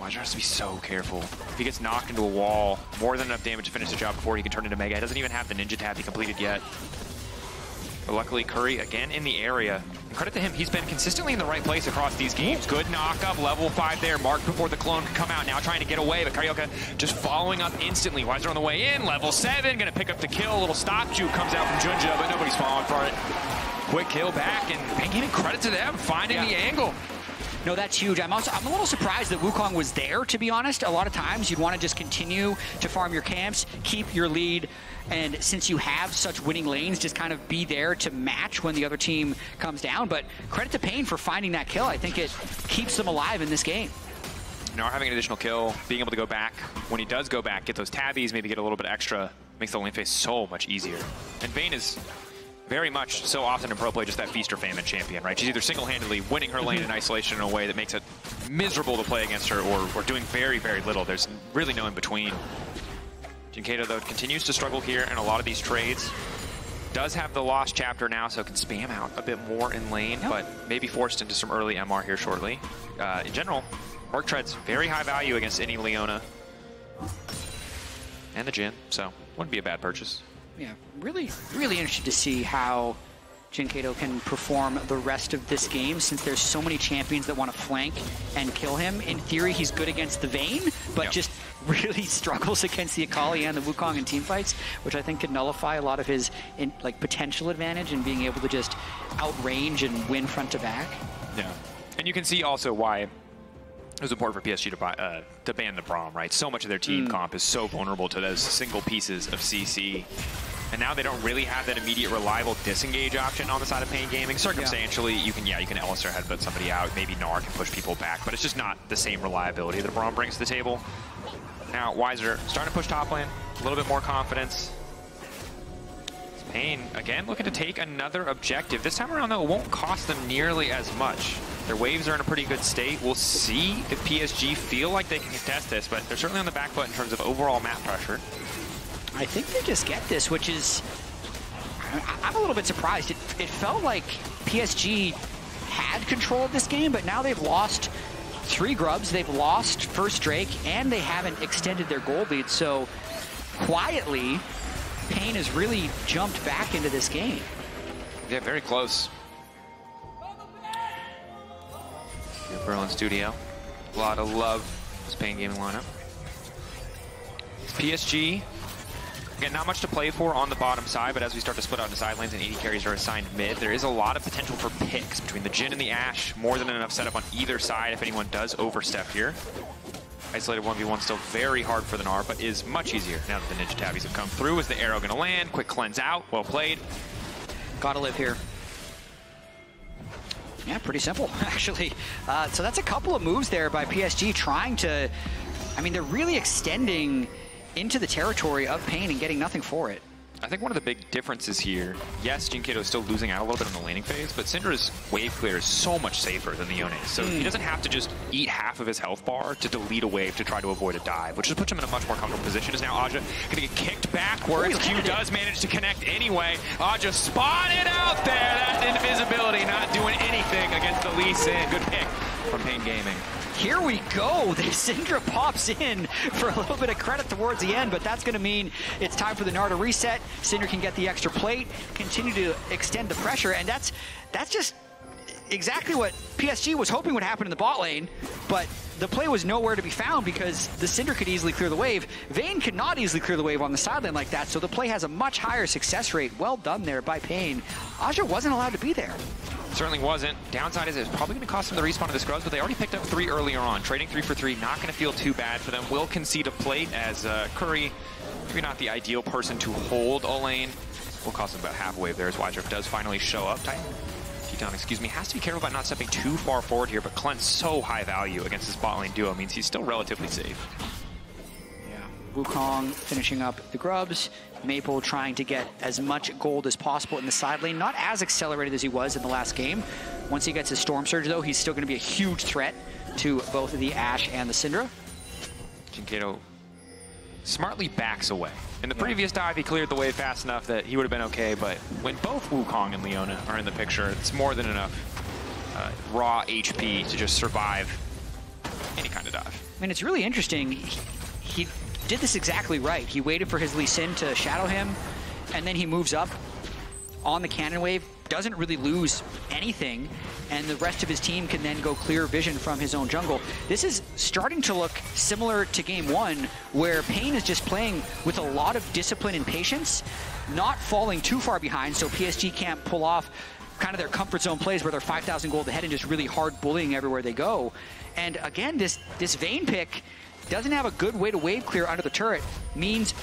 [SPEAKER 2] Wizer has to be so careful. If he gets knocked into a wall, more than enough damage to finish the job before he can turn into Mega. He doesn't even have the Ninja Tab he completed yet. But luckily, Kuri, again in the area. And credit to him, he's been consistently in the right place across these games. Good knock up, level 5 there. Mark before the clone could come out. Now trying to get away, but CarioK just following up instantly. Wizer on the way in, level 7. Going to pick up the kill. A little stop juke comes out from JunJia, but nobody's falling for it. Quick kill back, and Pain giving credit to them, finding
[SPEAKER 8] Yeah.
[SPEAKER 2] the angle.
[SPEAKER 8] No, that's huge. I'm also I'm a little surprised that Wukong was there, to be honest. A lot of times you'd want to just continue to farm your camps, keep your lead, and since you have such winning lanes, just kind of be there to match when the other team comes down. But credit to Pain for finding that kill. I think it keeps them alive in this game.
[SPEAKER 2] Now having an additional kill, being able to go back, when he does go back, get those tabbies, maybe get a little bit extra, makes the lane phase so much easier. And Vayne is very much so often in pro play just that feast or famine champion, right? She's either single-handedly winning her lane mm-hmm. in isolation in a way that makes it miserable to play against her or, or doing very, very little. There's really no in dyNquedo, though, continues to struggle here in a lot of these trades. Does have the lost chapter now, so can spam out a bit more in lane, but maybe forced into some early MR here shortly. Uh, in general, Orc Tread's very high value against any Leona. And the Jhin, so wouldn't be a bad purchase.
[SPEAKER 8] Yeah, really, really interested to see how dyNquedo can perform the rest of this game since there's so many champions that want to flank and kill him. In theory, he's good against the Vayne, but
[SPEAKER 2] Yeah.
[SPEAKER 8] just really [LAUGHS] struggles against the Akali and the Wukong in team fights, which I think could nullify a lot of his in, like potential advantage in being able to just outrange and win front to back.
[SPEAKER 2] Yeah. And you can see also why it was important for PSG to, buy, uh, to ban the Braum, right? So much of their team comp is so vulnerable to those single pieces of CC. And now they don't really have that immediate reliable disengage option on the side of Pain Gaming. Circumstantially, you can, yeah, you can Alistar headbutt somebody out. Maybe Gnar can push people back, but it's just not the same reliability that Braum brings to the table. Now, Wizer starting to push top lane, a little bit more confidence. Pain, again, looking to take another objective. This time around, though, it won't cost them nearly as much. Their waves are in a pretty good state. We'll see if PSG feel like they can contest this, but they're certainly on the back foot in terms of overall map pressure.
[SPEAKER 8] I think they just get this, which is I'm a little bit surprised. It, it felt like PSG had control of this game, but now they've lost three grubs, they've lost first Drake, and they haven't extended their goal lead. So quietly, Pain has really jumped back into this game.
[SPEAKER 2] Yeah, very close. Here, Berlin Studio. A lot of love this Pain Gaming lineup. PSG, again, not much to play for on the bottom side, but as we start to split out into side lanes and 80 carries are assigned mid, there is a lot of potential for picks between the Jhin and the Ashe. More than enough setup on either side if anyone does overstep here. Isolated 1v1 still very hard for the Gnar, but is much easier now that the Ninja Tabbies have come through. Is the arrow going to land? Quick cleanse out. Well played.
[SPEAKER 8] Gotta live here. Yeah, pretty simple, [LAUGHS] actually. Uh, so that's a couple of moves there by PSG trying to, I mean, they're really extending into the territory of Pain and getting nothing for it.
[SPEAKER 2] I think one of the big differences here, yes, dyNquedo is still losing out a little bit on the laning phase, but Syndra's wave clear is so much safer than the Yone. So he hmm. doesn't have to just eat half of his health bar to delete a wave to try to avoid a dive, which just puts him in a much more comfortable position. Is now Azhi going to get kicked backwards.
[SPEAKER 8] Oh, he
[SPEAKER 2] Q
[SPEAKER 8] landed it.
[SPEAKER 2] does manage to connect anyway. Azhi spotted out there. That invisibility not doing anything against the Lee Sin. Good pick from Pain Gaming.
[SPEAKER 8] Here we go. [LAUGHS] The Syndra pops in for a little bit of credit towards the end, but that's going to mean it's time for the Gnar to reset. Syndra can get the extra plate, continue to extend the pressure, and that's that's just exactly what PSG was hoping would happen in the bot lane, but the play was nowhere to be found because the Syndra could easily clear the wave. Vayne could not easily clear the wave on the sideline like that, so the play has a much higher success rate. Well done there by Pain. Azhi wasn't allowed to be there.
[SPEAKER 2] Certainly wasn't. Downside is it's probably going to cost them the respawn of the Scrubs, but they already picked up three earlier on. Trading three for three, not going to feel too bad for them. Will concede a plate as uh, Kuri, maybe not the ideal person to hold a lane. Will cost them about half a wave there as Wydrift does finally show up. Titan, Teton, excuse me, has to be careful about not stepping too far forward here, but Clent's so high value against this bot lane duo means he's still relatively safe. Yeah.
[SPEAKER 8] Wukong finishing up the grubs. Maple trying to get as much gold as possible in the side lane. Not as accelerated as he was in the last game. Once he gets his Stormsurge, though, he's still going to be a huge threat to both the Ashe and the Syndra.
[SPEAKER 2] dyNquedo smartly backs away. In the previous dive, he cleared the wave fast enough that he would have been okay, but when both Wukong and Leona are in the picture, it's more than enough uh, raw HP to just survive any kind of dive.
[SPEAKER 8] I mean, it's really interesting. He, he did this exactly right. He waited for his Lee Sin to shadow him, and then he moves up on the cannon wave, doesn't really lose anything, and the rest of his team can then go clear vision from his own jungle. This is starting to look similar to game one, where Pain is just playing with a lot of discipline and patience, not falling too far behind, so PSG can't pull off kind of their comfort zone plays where they're 5,000 gold ahead and just really hard bullying everywhere they go. And again, this this Vayne pick doesn't have a good way to wave clear under the turret, means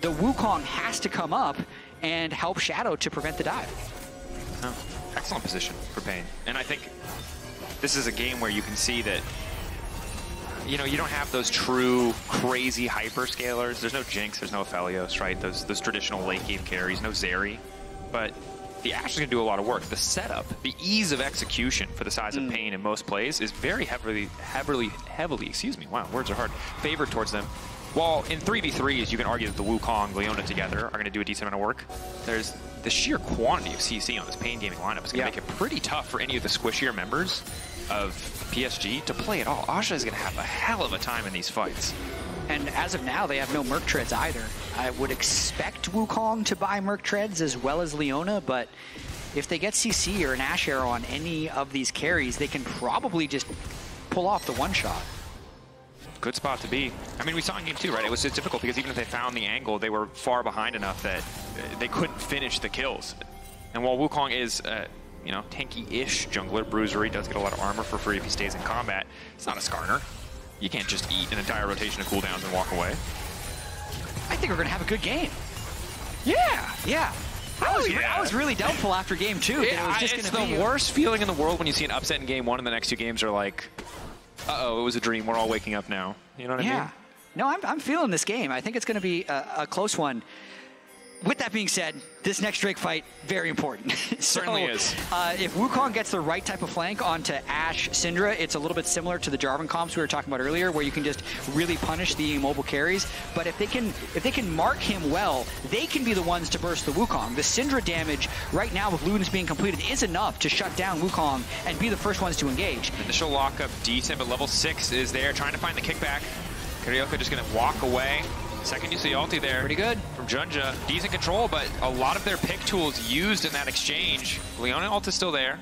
[SPEAKER 8] the Wukong has to come up and help Shadow to prevent the dive.
[SPEAKER 2] Oh, excellent position for Pain. And I think this is a game where you can see that you know, you don't have those true crazy hyperscalers. There's no Jinx, there's no Aphelios, right? Those those traditional late game carries, no Zeri. But the Ashe is going to do a lot of work. The setup, the ease of execution for the size of hmm. Pain in most plays is very heavily, heavily, heavily, excuse me, wow, words are hard, favored towards them. While in 3v3s, you can argue that the Wukong, Leona together are going to do a decent amount of work. There's the sheer quantity of CC on this Pain Gaming lineup is going to
[SPEAKER 8] Yeah.
[SPEAKER 2] make it pretty tough for any of the squishier members of PSG to play at all. Asha is going to have a hell of a time in these fights.
[SPEAKER 8] And as of now, they have no Merc Treads either. I would expect Wukong to buy Merc Treads as well as Leona, but if they get CC or an Ashe Arrow on any of these carries, they can probably just pull off the one-shot.
[SPEAKER 2] Good spot to be. I mean, we saw in game two, right? It was just difficult because even if they found the angle, they were far behind enough that uh, they couldn't finish the kills. And while Wukong is, uh, you know, tanky-ish jungler, bruiser, he does get a lot of armor for free if he stays in combat. It's not a Skarner. You can't just eat an entire rotation of cooldowns and walk away.
[SPEAKER 8] I think we're going to have a good game.
[SPEAKER 2] Yeah!
[SPEAKER 8] Yeah. I was,
[SPEAKER 2] yeah.
[SPEAKER 8] I was really doubtful after game two. that it was just
[SPEAKER 2] it's
[SPEAKER 8] going to
[SPEAKER 2] the
[SPEAKER 8] be
[SPEAKER 2] worst feeling in the world when you see an upset in game one and the next two games are like, uh-oh, it was a dream. We're all waking up now. You know what I mean? Yeah.
[SPEAKER 8] No, I'm, I'm feeling this game. I think it's going to be a, a close one. With that being said, this next Drake fight, very important. [LAUGHS]
[SPEAKER 2] Certainly is.
[SPEAKER 8] Uh, if Wukong gets the right type of flank onto Ashe Syndra, it's a little bit similar to the Jarvan comps we were talking about earlier, where you can just really punish the mobile carries. But if they can if they can mark him well, they can be the ones to burst the Wukong. The Syndra damage right now with Ludens being completed is enough to shut down Wukong and be the first ones to engage.
[SPEAKER 2] Initial lockup decent, but level six is there, trying to find the kickback. CarioK just gonna walk away. Second use the ulti there.
[SPEAKER 8] Pretty good.
[SPEAKER 2] From JunJia. Decent control, but a lot of their pick tools used in that exchange. Leona ult is still there.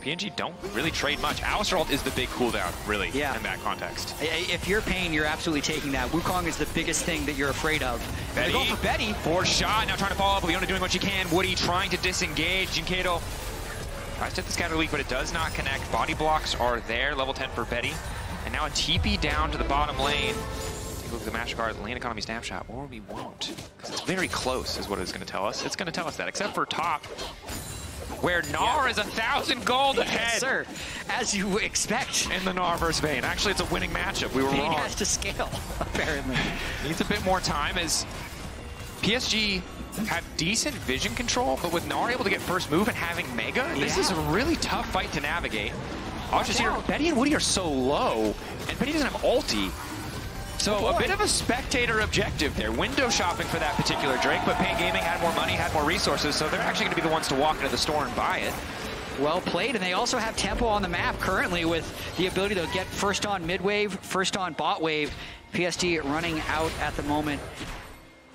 [SPEAKER 2] PNG don't really trade much. Alistar ult is the big cooldown, really,
[SPEAKER 8] Yeah.
[SPEAKER 2] in that context.
[SPEAKER 8] If you're Pain, you're absolutely taking that. Wukong is the biggest thing that you're afraid of.
[SPEAKER 2] Betty.
[SPEAKER 8] going for Betty.
[SPEAKER 2] Force shot, now trying to follow up. Leona doing what she can. Woody trying to disengage. dyNquedo tries to hit the scatter leak, but it does not connect. Body blocks are there. Level 10 for Betty. And now a TP down to the bottom lane. Take a look at the MasterCard lane economy snapshot, or we won't. Because it's very close is what it's going to tell us. It's going to tell us that, except for top, where Gnar is a thousand gold ahead
[SPEAKER 8] Yes, sir. As you expect.
[SPEAKER 2] in the Gnar versus Vayne. Actually, it's a winning matchup. We were
[SPEAKER 8] Vayne
[SPEAKER 2] wrong.
[SPEAKER 8] has to scale, [LAUGHS] apparently.
[SPEAKER 2] Needs a bit more time as PSG have decent vision control, but with Gnar able to get first move and having Mega, this is a really tough fight to navigate. Watch here, Betty and Woody are so low, and Betty doesn't have ulti. So a bit of a spectator objective there. Window shopping for that particular Drake, but Pain Gaming had more money, had more resources, so they're actually going to be the ones to walk into the store and buy it.
[SPEAKER 8] Well played, and they also have tempo on the map currently with the ability to get first on mid wave, first on bot wave. PSG running out at the moment.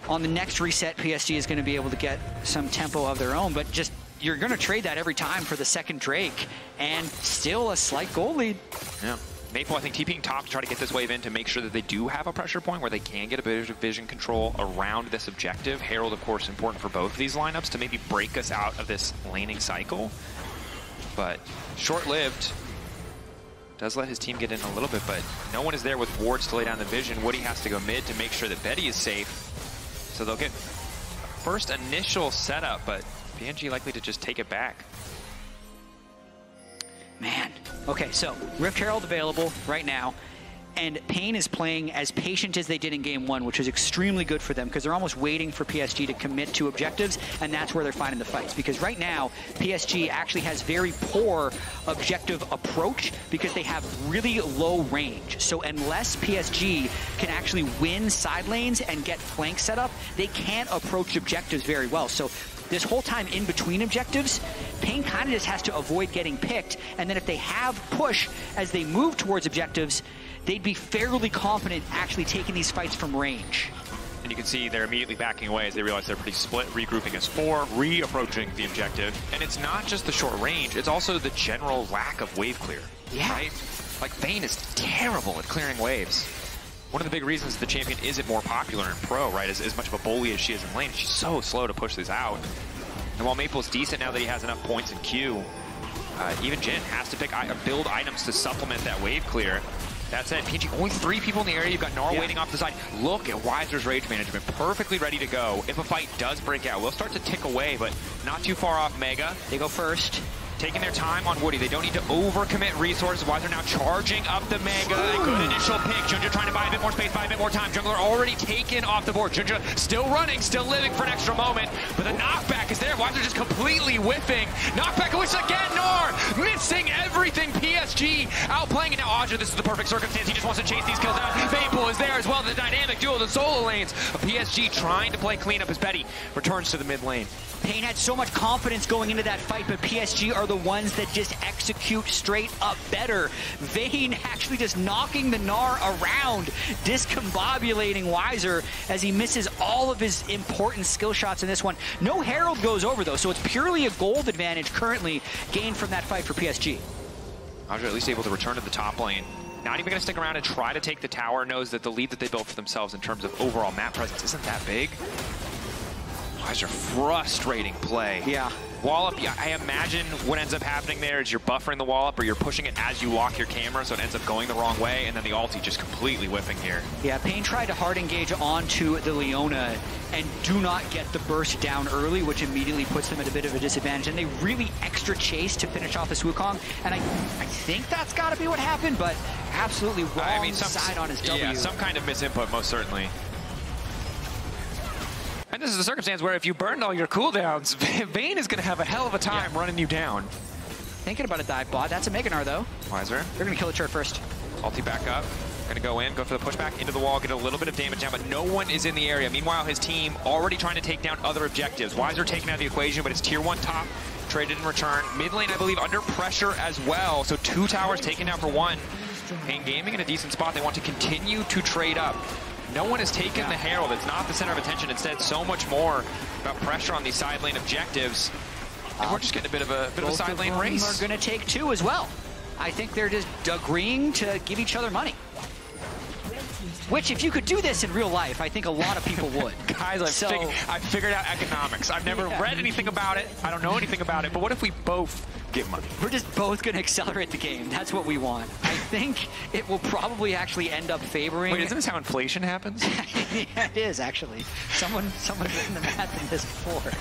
[SPEAKER 8] On the next reset, PSG is going to be able to get some tempo of their own, but just you're going to trade that every time for the second Drake, and still a slight goal lead.
[SPEAKER 2] Yeah. Maple, I think, TPing top to try to get this wave in to make sure that they do have a pressure point where they can get a bit of vision control around this objective. Herald, of course, important for both of these lineups to maybe break us out of this laning cycle. But short-lived. Does let his team get in a little bit, but no one is there with wards to lay down the vision. Woody has to go mid to make sure that Betty is safe. So they'll get first initial setup, but PNG likely to just take it back.
[SPEAKER 8] Okay, so Rift Herald available right now. And Pain is playing as patient as they did in game one, which is extremely good for them because they're almost waiting for PSG to commit to objectives, and that's where they're finding the fights. Because right now, PSG actually has very poor objective approach because they have really low range. So unless PSG can actually win side lanes and get flank set up, they can't approach objectives very well. So this whole time in between objectives, Pain kind of just has to avoid getting picked. And then if they have push as they move towards objectives, they'd be fairly confident actually taking these fights from range.
[SPEAKER 2] And you can see they're immediately backing away as they realize they're pretty split, regrouping as four, re-approaching the objective. And it's not just the short range, it's also the general lack of wave clear.
[SPEAKER 8] Yeah.
[SPEAKER 2] Right? Like, Vayne is terrible at clearing waves. One of the big reasons the champion isn't more popular in pro, right, is as much of a bully as she is in lane. She's so slow to push these out. And while Maple's decent now that he has enough points in Q, uh, even Jhin has to pick I build items to supplement that wave clear. That said, PNG, only three people in the area. You've got Gnar
[SPEAKER 8] Yeah.
[SPEAKER 2] waiting off the side. Look at Wizer's rage management. Perfectly ready to go. If a fight does break out, we'll start to tick away, but not too far off Mega.
[SPEAKER 8] They go first.
[SPEAKER 2] Taking their time on Woody. They don't need to overcommit resources. Wizer now charging up the Mega. Good initial pick. JunJia trying to buy a bit more space, buy a bit more time. Jungler already taken off the board. JunJia still running, still living for an extra moment. But the knockback is there. Wizer just completely whiffing. Knockback which again, Gnar missing everything. PSG outplaying it now. Audra, this is the perfect circumstance. He just wants to chase these kills out. Maple is there as well. The dynamic duo, the solo lanes. A PSG trying to play cleanup as Betty returns to the mid lane.
[SPEAKER 8] Pain had so much confidence going into that fight, but PSG are the ones that just execute straight up better. Vayne [LAUGHS] actually just knocking the Gnar around, discombobulating Wizer as he misses all of his important skill shots in this one. No Herald goes over though, so it's purely a gold advantage currently gained from that fight for PSG.
[SPEAKER 2] Audra at least able to return to the top lane. Not even going to stick around and try to take the tower. Knows that the lead that they built for themselves in terms of overall map presence isn't that big. Wizer, frustrating play.
[SPEAKER 8] Yeah.
[SPEAKER 2] Wall up, yeah, I imagine what ends up happening there is you're buffering the wall up or you're pushing it as you lock your camera, so it ends up going the wrong way, and then the ulti just completely whiffing here.
[SPEAKER 8] Yeah, Pain tried to hard engage onto the Leona and do not get the burst down early, which immediately puts them at a bit of a disadvantage. And they really extra chase to finish off this Wukong, and I, I think that's got to be what happened, but absolutely wrong
[SPEAKER 2] I mean, some,
[SPEAKER 8] side on his W.
[SPEAKER 2] Yeah, some kind of misinput, most certainly. And this is a circumstance where if you burned all your cooldowns, [LAUGHS] Vayne is going to have a hell of a time running you down.
[SPEAKER 8] Thinking about a dive bot. That's a Meganar, though.
[SPEAKER 2] Wizer.
[SPEAKER 8] They're going to kill the chart first.
[SPEAKER 2] ulti back up. Going to go in, go for the pushback into the wall, get a little bit of damage down, but no one is in the area. Meanwhile, his team already trying to take down other objectives. Wizer taken out of the equation, but it's tier one top, traded in return. Mid lane, I believe, under pressure as well. So two towers taken down for one. Pain Gaming in a decent spot. They want to continue to trade up. No one has taken the Herald. It's not the center of attention. Instead, so much more about pressure on these side lane objectives. And we're just getting a bit of a bit of a side lane race.
[SPEAKER 8] are going to take two as well. I think they're just agreeing to give each other money. Which, if you could do this in real life, I think a lot of people would. [LAUGHS]
[SPEAKER 2] Guys, I've,
[SPEAKER 8] So-
[SPEAKER 2] fig- I've figured out economics. I've never
[SPEAKER 8] Yeah.
[SPEAKER 2] read anything about it. I don't know anything about it. But what if we both get money.
[SPEAKER 8] We're just both going to accelerate the game. That's what we want. I think it will probably actually end up favoring.
[SPEAKER 2] Wait, isn't this how inflation happens? [LAUGHS]
[SPEAKER 8] yeah, it is actually. Someone, someone written the math in this before.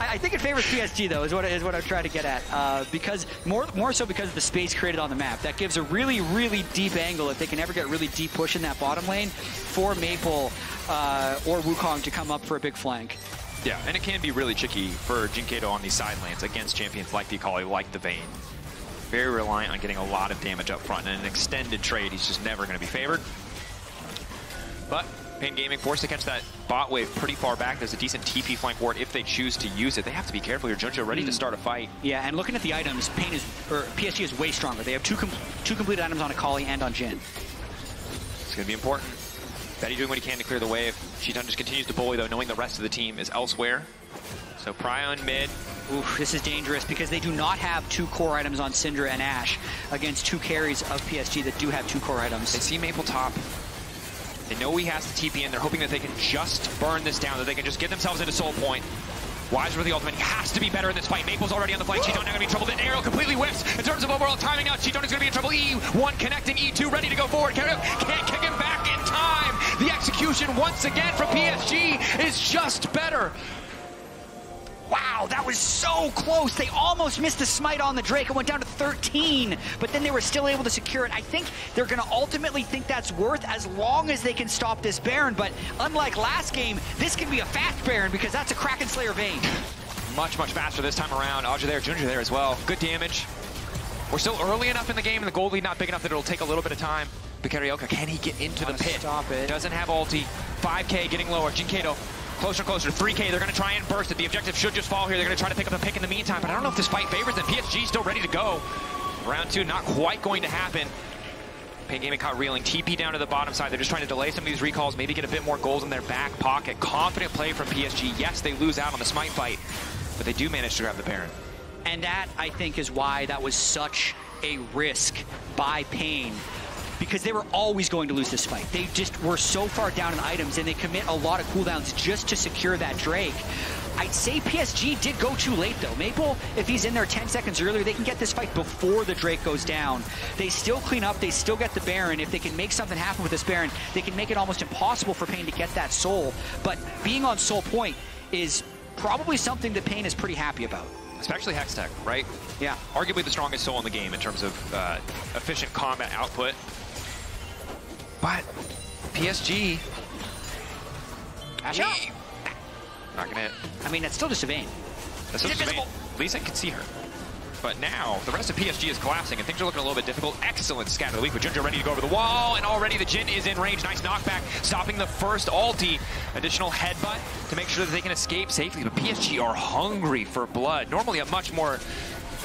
[SPEAKER 8] I, I think it favors PSG though, is what is what I'm trying to get at. Uh, because more, more so because of the space created on the map. That gives a really, really deep angle if they can ever get really deep push in that bottom lane for Maple uh, or Wukong to come up for a big flank.
[SPEAKER 2] Yeah, and it can be really tricky for dyNquedo on these side lanes against champions like the Akali, like the Vayne. Very reliant on getting a lot of damage up front, and an extended trade, he's just never going to be favored. But Pain Gaming forced to catch that bot wave pretty far back. There's a decent TP flank ward if they choose to use it. They have to be careful here. JunJia ready to hmm. start a fight.
[SPEAKER 8] Yeah, and looking at the items, Pain is or PSG is way stronger. They have two com two complete items on Akali and on Jhin.
[SPEAKER 2] It's going to be important. Betty doing what he can to clear the wave. Shitan just continues to bully, though, knowing the rest of the team is elsewhere. So Pryon mid.
[SPEAKER 8] Oof, this is dangerous because they do not have two core items on Syndra and Ashe against two carries of PSG that do have two core items.
[SPEAKER 2] They see Maple top. They know he has the TP in. They're hoping that they can just burn this down, that they can just get themselves into Soul Point. Wise with the ultimate. He has to be better in this fight. Maple's already on the flank. Cheeton not going to be in trouble. The arrow completely whiffs. In terms of overall timing out, Cheeton is going to be in trouble. E1 connecting, E2 ready to go forward. Can't kick him back time. The execution once again from PSG is just better.
[SPEAKER 8] Wow, that was so close. They almost missed the smite on the Drake. It went down to 13, but then they were still able to secure it. I think they're going to ultimately think that's worth as long as they can stop this Baron. But unlike last game, this can be a fast Baron because that's a Kraken Slayer Vayne.
[SPEAKER 2] Much, much faster this time around. Azhi there, JunJia there as well. Good damage. We're still early enough in the game, and the gold lead not big enough that it'll take a little bit of time. Bakayoko, can he get into the pit?
[SPEAKER 8] stop it.
[SPEAKER 2] Doesn't have ulti. 5k getting lower. dyNquedo closer closer. 3k, they're going to try and burst it. The objective should just fall here. They're going to try to pick up the pick in the meantime, but I don't know if this fight favors them. PSG is still ready to go. Round two, not quite going to happen. Pain Gaming caught reeling. TP down to the bottom side. They're just trying to delay some of these recalls, maybe get a bit more goals in their back pocket. Confident play from PSG. Yes, they lose out on the Smite fight, but they do manage to grab the Baron.
[SPEAKER 8] And that, I think, is why that was such a risk by Pain. Because they were always going to lose this fight. They just were so far down in items and they commit a lot of cooldowns just to secure that Drake. I'd say PSG did go too late though. Maple, if he's in there 10 seconds earlier, they can get this fight before the Drake goes down. They still clean up, they still get the Baron. If they can make something happen with this Baron, they can make it almost impossible for Pain to get that soul. But being on soul point is probably something that Pain is pretty happy about.
[SPEAKER 2] Especially Hextech, right?
[SPEAKER 8] Yeah.
[SPEAKER 2] Arguably the strongest soul in the game in terms of uh, efficient combat output. But PSG,
[SPEAKER 8] Ashe out.
[SPEAKER 2] not gonna hit.
[SPEAKER 8] I mean, that's still just a Vayne.
[SPEAKER 2] That's
[SPEAKER 8] He's
[SPEAKER 2] just
[SPEAKER 8] invisible.
[SPEAKER 2] At least I can see her. But now, the rest of PSG is collapsing, and things are looking a little bit difficult. Excellent scatter of the week with Ginger ready to go over the wall, and already the Jhin is in range. Nice knockback, stopping the first ulti. Additional headbutt to make sure that they can escape safely, but PSG are hungry for blood. Normally a much more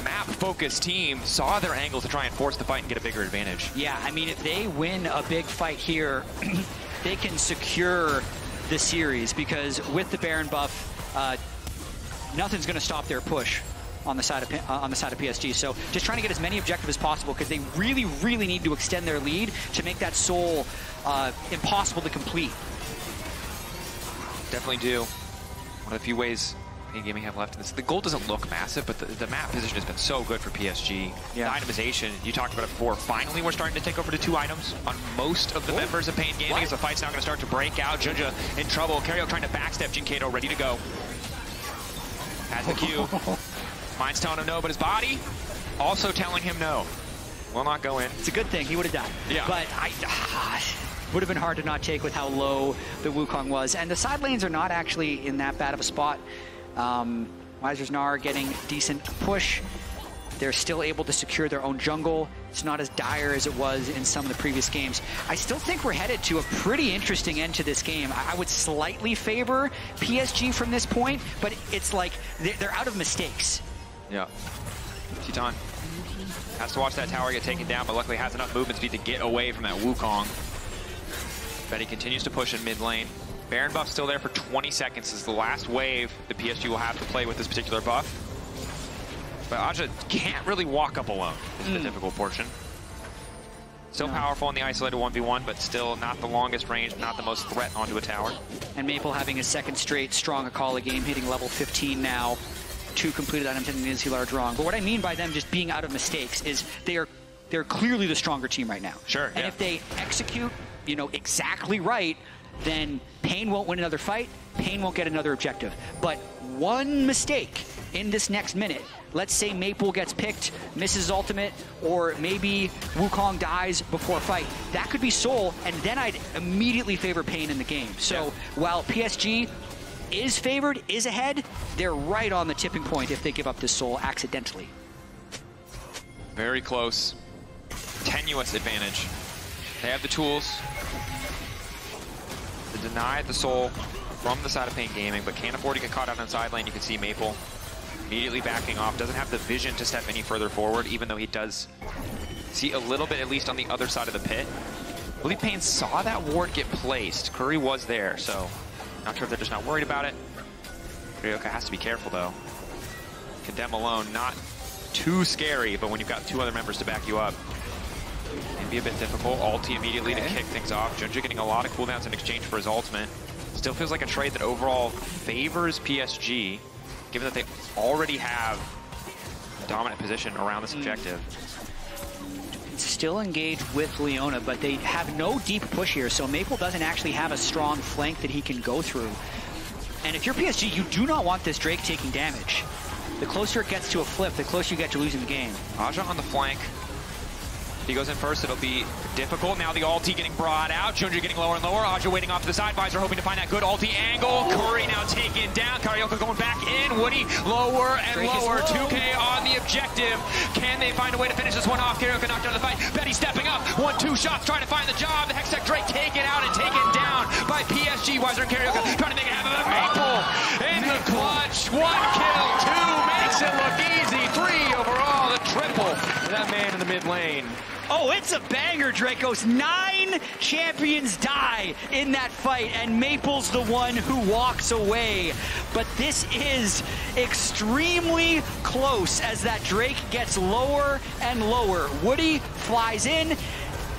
[SPEAKER 2] map-focused team saw their angle to try and force the fight and get a bigger advantage.
[SPEAKER 8] Yeah, I mean, if they win a big fight here, [CLEARS THROAT] they can secure the series because with the Baron buff, uh, nothing's going to stop their push on the side of uh, on the side of PSG. So just trying to get as many objectives as possible because they really, really need to extend their lead to make that soul uh, impossible to complete.
[SPEAKER 2] Definitely do. One of the few ways Pain Gaming have left in this. The goal doesn't look massive, but the, the map position has been so good for PSG.
[SPEAKER 8] Yeah.
[SPEAKER 2] The itemization, you talked about it before. Finally, we're starting to take over to two items on most of the members of Pain Gaming
[SPEAKER 8] What?
[SPEAKER 2] as the fight's now going to start to break out. Junja in trouble. Cario trying to backstep dyNquedo, ready to go. Has the Q. [LAUGHS] Mind's telling him no, but his body also telling him no. Will not go in.
[SPEAKER 8] It's a good thing. He would have died.
[SPEAKER 2] Yeah.
[SPEAKER 8] But I would have been hard to not take with how low the Wukong was. And the side lanes are not actually in that bad of a spot. Um, Miser's getting decent push. They're still able to secure their own jungle. It's not as dire as it was in some of the previous games. I still think we're headed to a pretty interesting end to this game. I would slightly favor PSG from this point, but it's like they're they're out of mistakes.
[SPEAKER 2] Yeah. TitaN has to watch that tower get taken down, but luckily has enough movement speed to get away from that Wukong. Betty continues to push in mid lane. Baron buff still there for 20 seconds. Is the last wave the PSG will have to play with this particular buff. But Azhi can't really walk up alone is the hmm. difficult portion. Still powerful in the isolated 1v1, but still not the longest range, not the most threat onto a tower.
[SPEAKER 8] And Maple having his second straight strong Akali game, hitting level 15 now. two completed items and Nancy large wrong. But what I mean by them just being out of mistakes is they are they're clearly the stronger team right now.
[SPEAKER 2] Sure,
[SPEAKER 8] And
[SPEAKER 2] yeah.
[SPEAKER 8] if they execute, you know, exactly right, then Pain won't win another fight. Pain won't get another objective. But one mistake in this next minute. Let's say Maple gets picked, misses ultimate, or maybe Wukong dies before fight. That could be Soul, and then I'd immediately favor Pain in the game. So
[SPEAKER 2] Yeah.
[SPEAKER 8] while PSG is favored, is ahead, they're right on the tipping point if they give up this Soul accidentally.
[SPEAKER 2] Very close. Tenuous advantage. They have the tools to deny the soul from the side of Pain Gaming, but can't afford to get caught out on the side lane. You can see Maple immediately backing off. Doesn't have the vision to step any further forward, even though he does see a little bit, at least on the other side of the pit. I believe Pain saw that ward get placed. Kuri was there, so not sure if they're just not worried about it. Ryoka has to be careful, though. Condemn alone, not too scary, but when you've got two other members to back you up, can be a bit difficult. Ulti immediately to kick things off. JunJia getting a lot of cooldowns in exchange for his ultimate. Still feels like a trade that overall favors PSG, given that they already have a dominant position around this hmm. objective.
[SPEAKER 8] Still engaged with Leona, but they have no deep push here, so Maple doesn't actually have a strong flank that he can go through. And if you're PSG, you do not want this Drake taking damage. The closer it gets to a flip, the closer you get to losing the game.
[SPEAKER 2] Azhi on the flank. He goes in first, it'll be difficult. Now the ulti getting brought out. JunJia getting lower and lower. Azhi waiting off to the side. Wizer hoping to find that good ulti angle. Kuri now taken down. CarioK going back in. Woody lower and
[SPEAKER 8] Drake
[SPEAKER 2] lower.
[SPEAKER 8] low.
[SPEAKER 2] 2K on the objective. Can they find a way to finish this one off? CarioK knocked out of the fight. Betty stepping up. One, two shots trying to find the job. The Hextech Drake taken out and taken down by PSG. Wizer and CarioK trying to make it happen. But Maple in the clutch. One kill. Two makes it look easy. Three overall. The triple. for That man in the mid lane.
[SPEAKER 8] Oh, it's a banger, Dracos. Nine champions die in that fight, and Maple's the one who walks away. But this is extremely close as that Drake gets lower and lower. Woody flies in.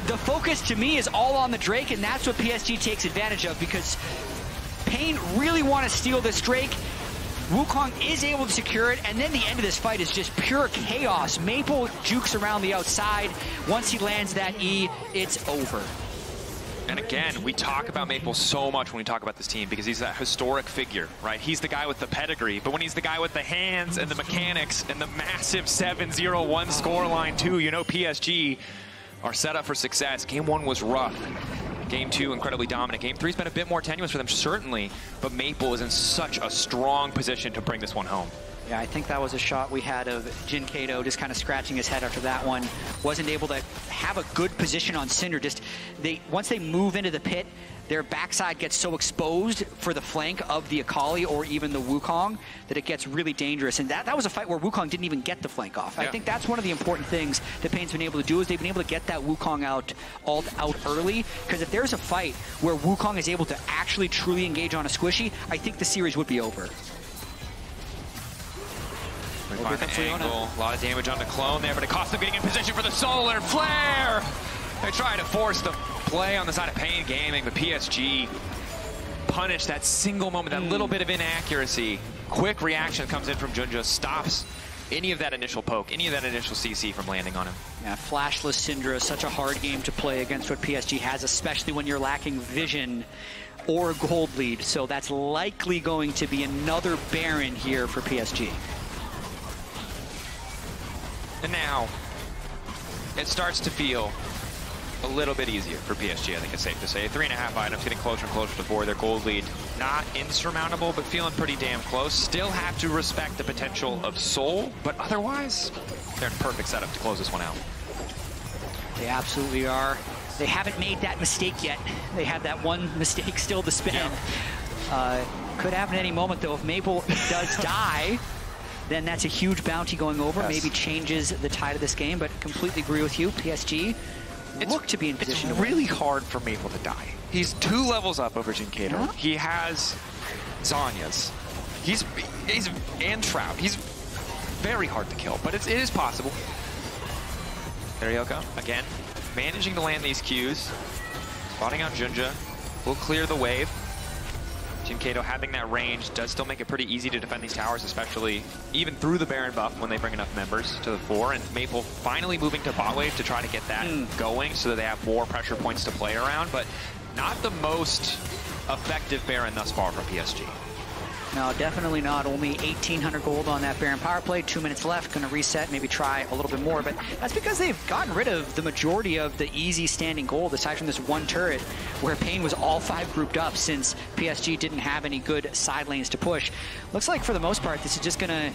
[SPEAKER 8] The focus to me is all on the Drake, and that's what PSG takes advantage of because Pain really want to steal this Drake. Wukong is able to secure it, and then the end of this fight is just pure chaos. Maple jukes around the outside. Once he lands that E, it's over.
[SPEAKER 2] And again, we talk about Maple so much when we talk about this team because he's that historic figure, right? He's the guy with the pedigree, but when he's the guy with the hands and the mechanics and the massive 7-0-1 scoreline too, you know PSG are set up for success. Game one was rough. Game two, incredibly dominant. Game three's been a bit more tenuous for them, certainly, but Maple is in such a strong position to bring this one home.
[SPEAKER 8] Yeah, I think that was a shot we had of dyNquedo just kind of scratching his head after that one. Wasn't able to have a good position on Syndra. Just they once they move into the pit, their backside gets so exposed for the flank of the Akali or even the Wukong that it gets really dangerous. And that, that was a fight where Wukong didn't even get the flank off. I think that's one of the important things that Pain's been able to do is they've been able to get that Wukong out all out early. Because if there's a fight where Wukong is able to actually truly engage on a squishy, I think the series would be over.
[SPEAKER 2] We
[SPEAKER 8] Well,
[SPEAKER 2] find the
[SPEAKER 8] comes Leona.
[SPEAKER 2] angle. A lot of damage on the clone there, but it costs them getting in position for the solar flare. They try to force the play on the side of Pain Gaming, but PSG punish that single moment, that little hmm. bit of inaccuracy. Quick reaction comes in from JunJia, stops any of that initial poke, any of that initial CC from landing on him.
[SPEAKER 8] Yeah, flashless Syndra is such a hard game to play against what PSG has, especially when you're lacking vision or gold lead. So that's likely going to be another Baron here for PSG.
[SPEAKER 2] And now, it starts to feel a little bit easier for PSG, I think it's safe to say. Three and a half items, getting closer and closer to four. Their gold lead, not insurmountable, but feeling pretty damn close. Still have to respect the potential of Soul, but otherwise, they're in perfect setup to close this one out.
[SPEAKER 8] They absolutely are. They haven't made that mistake yet. They have that one [LAUGHS] mistake still to spin. Uh, could happen at any moment, though. If Maple [LAUGHS] does die, then that's a huge bounty going over.
[SPEAKER 2] Yes.
[SPEAKER 8] Maybe changes the tide of this game, but completely agree with you. PSG look to be in position
[SPEAKER 2] It's really hard for Maple to die. He's two levels up over dyNquedo.
[SPEAKER 8] Yeah.
[SPEAKER 2] He has Zhonya's. He's he's and Trout. He's very hard to kill, but it's, it is possible. There you go. Again, managing to land these Qs. Spotting out JunJia. Will clear the wave. dyNquedo having that range does still make it pretty easy to defend these towers, especially even through the Baron buff when they bring enough members to the fore. And Maple finally moving to bot wave to try to get that hmm. going so that they have more pressure points to play around, but not the most effective Baron thus far from PSG.
[SPEAKER 8] No, definitely not. Only 1,800 gold on that Baron power play. Two minutes left. Going to reset, maybe try a little bit more. But that's because they've gotten rid of the majority of the easy standing gold, aside from this one turret where Pain was all five grouped up since PSG didn't have any good side lanes to push. Looks like for the most part, this is just going to,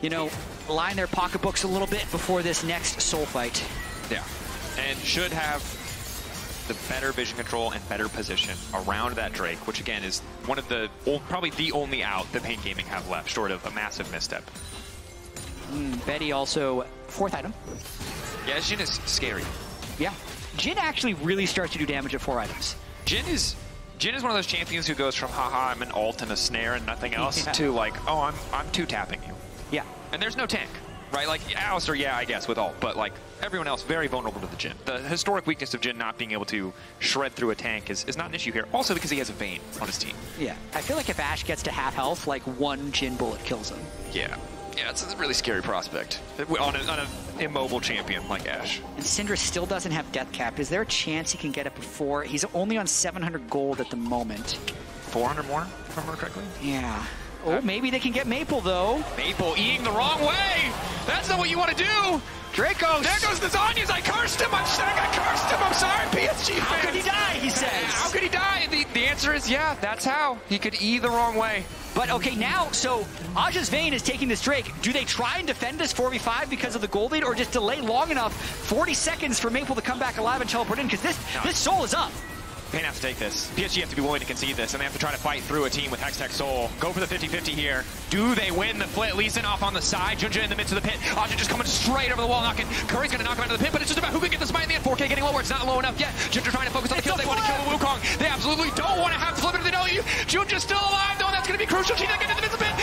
[SPEAKER 8] you know, line their pocketbooks a little bit before this next soul fight.
[SPEAKER 2] Yeah. And should have the better vision control and better position around that Drake, which again is one of the, probably the only out that Pain Gaming have left, short of a massive misstep.
[SPEAKER 8] Hmm, Betty also fourth item.
[SPEAKER 2] Yeah, Jhin is scary.
[SPEAKER 8] Yeah. Jhin actually really starts to do damage at four items.
[SPEAKER 2] Jhin is Jhin is one of those champions who goes from haha I'm an alt and a snare and nothing [LAUGHS] else
[SPEAKER 8] Yeah.
[SPEAKER 2] to like oh I'm I'm two tapping you.
[SPEAKER 8] Yeah.
[SPEAKER 2] And there's no tank, right? Like Alistar, yeah, I guess with all, but like everyone else very vulnerable to the Jhin. The historic weakness of Jhin not being able to shred through a tank is, is not an issue here. Also because he has a Vayne on his team.
[SPEAKER 8] Yeah. I feel like if Ashe gets to half health, like one Jhin bullet kills him.
[SPEAKER 2] Yeah. Yeah, it's a really scary prospect on, an immobile champion like Ashe.
[SPEAKER 8] And Syndra still doesn't have death cap. Is there a chance he can get it before? He's only on 700 gold at the moment.
[SPEAKER 2] 400 more, if I remember correctly.
[SPEAKER 8] Yeah. Oh, maybe they can get Maple though.
[SPEAKER 2] Maple eating the wrong way. That's not what you want to do.
[SPEAKER 8] Draco.
[SPEAKER 2] There goes the Zhonyas. I cursed him. I'm sorry. I cursed him. I'm sorry, PSG fans.
[SPEAKER 8] How could he die? He says.
[SPEAKER 2] How could he die? The, the answer is yeah, that's how. He could E the wrong way.
[SPEAKER 8] But okay, now, so Azhi's Vayne is taking this Drake. Do they try and defend this 4v5 because of the gold lead, or just delay long enough, 40 seconds for Maple to come back alive and teleport in? Because this, this soul is up.
[SPEAKER 2] Pain have to take this. PSG have to be willing to concede this, and they have to try to fight through a team with Hextech Soul. Go for the 50-50 here. Do they win the flit? Lee Sin off on the side. JunJia in the midst of the pit. Azhi just coming straight over the wall, knocking. Kuri's going to knock him out of the pit, but it's just about who can get the smite in the end. 4K getting lower. It's not low enough yet. JunJia trying to focus on the
[SPEAKER 8] It's
[SPEAKER 2] kill. They want to kill the Wukong. They absolutely don't want to have to flip if they know. JunJia's still alive, though, and that's going to be crucial. She's not getting in the midst of the pit.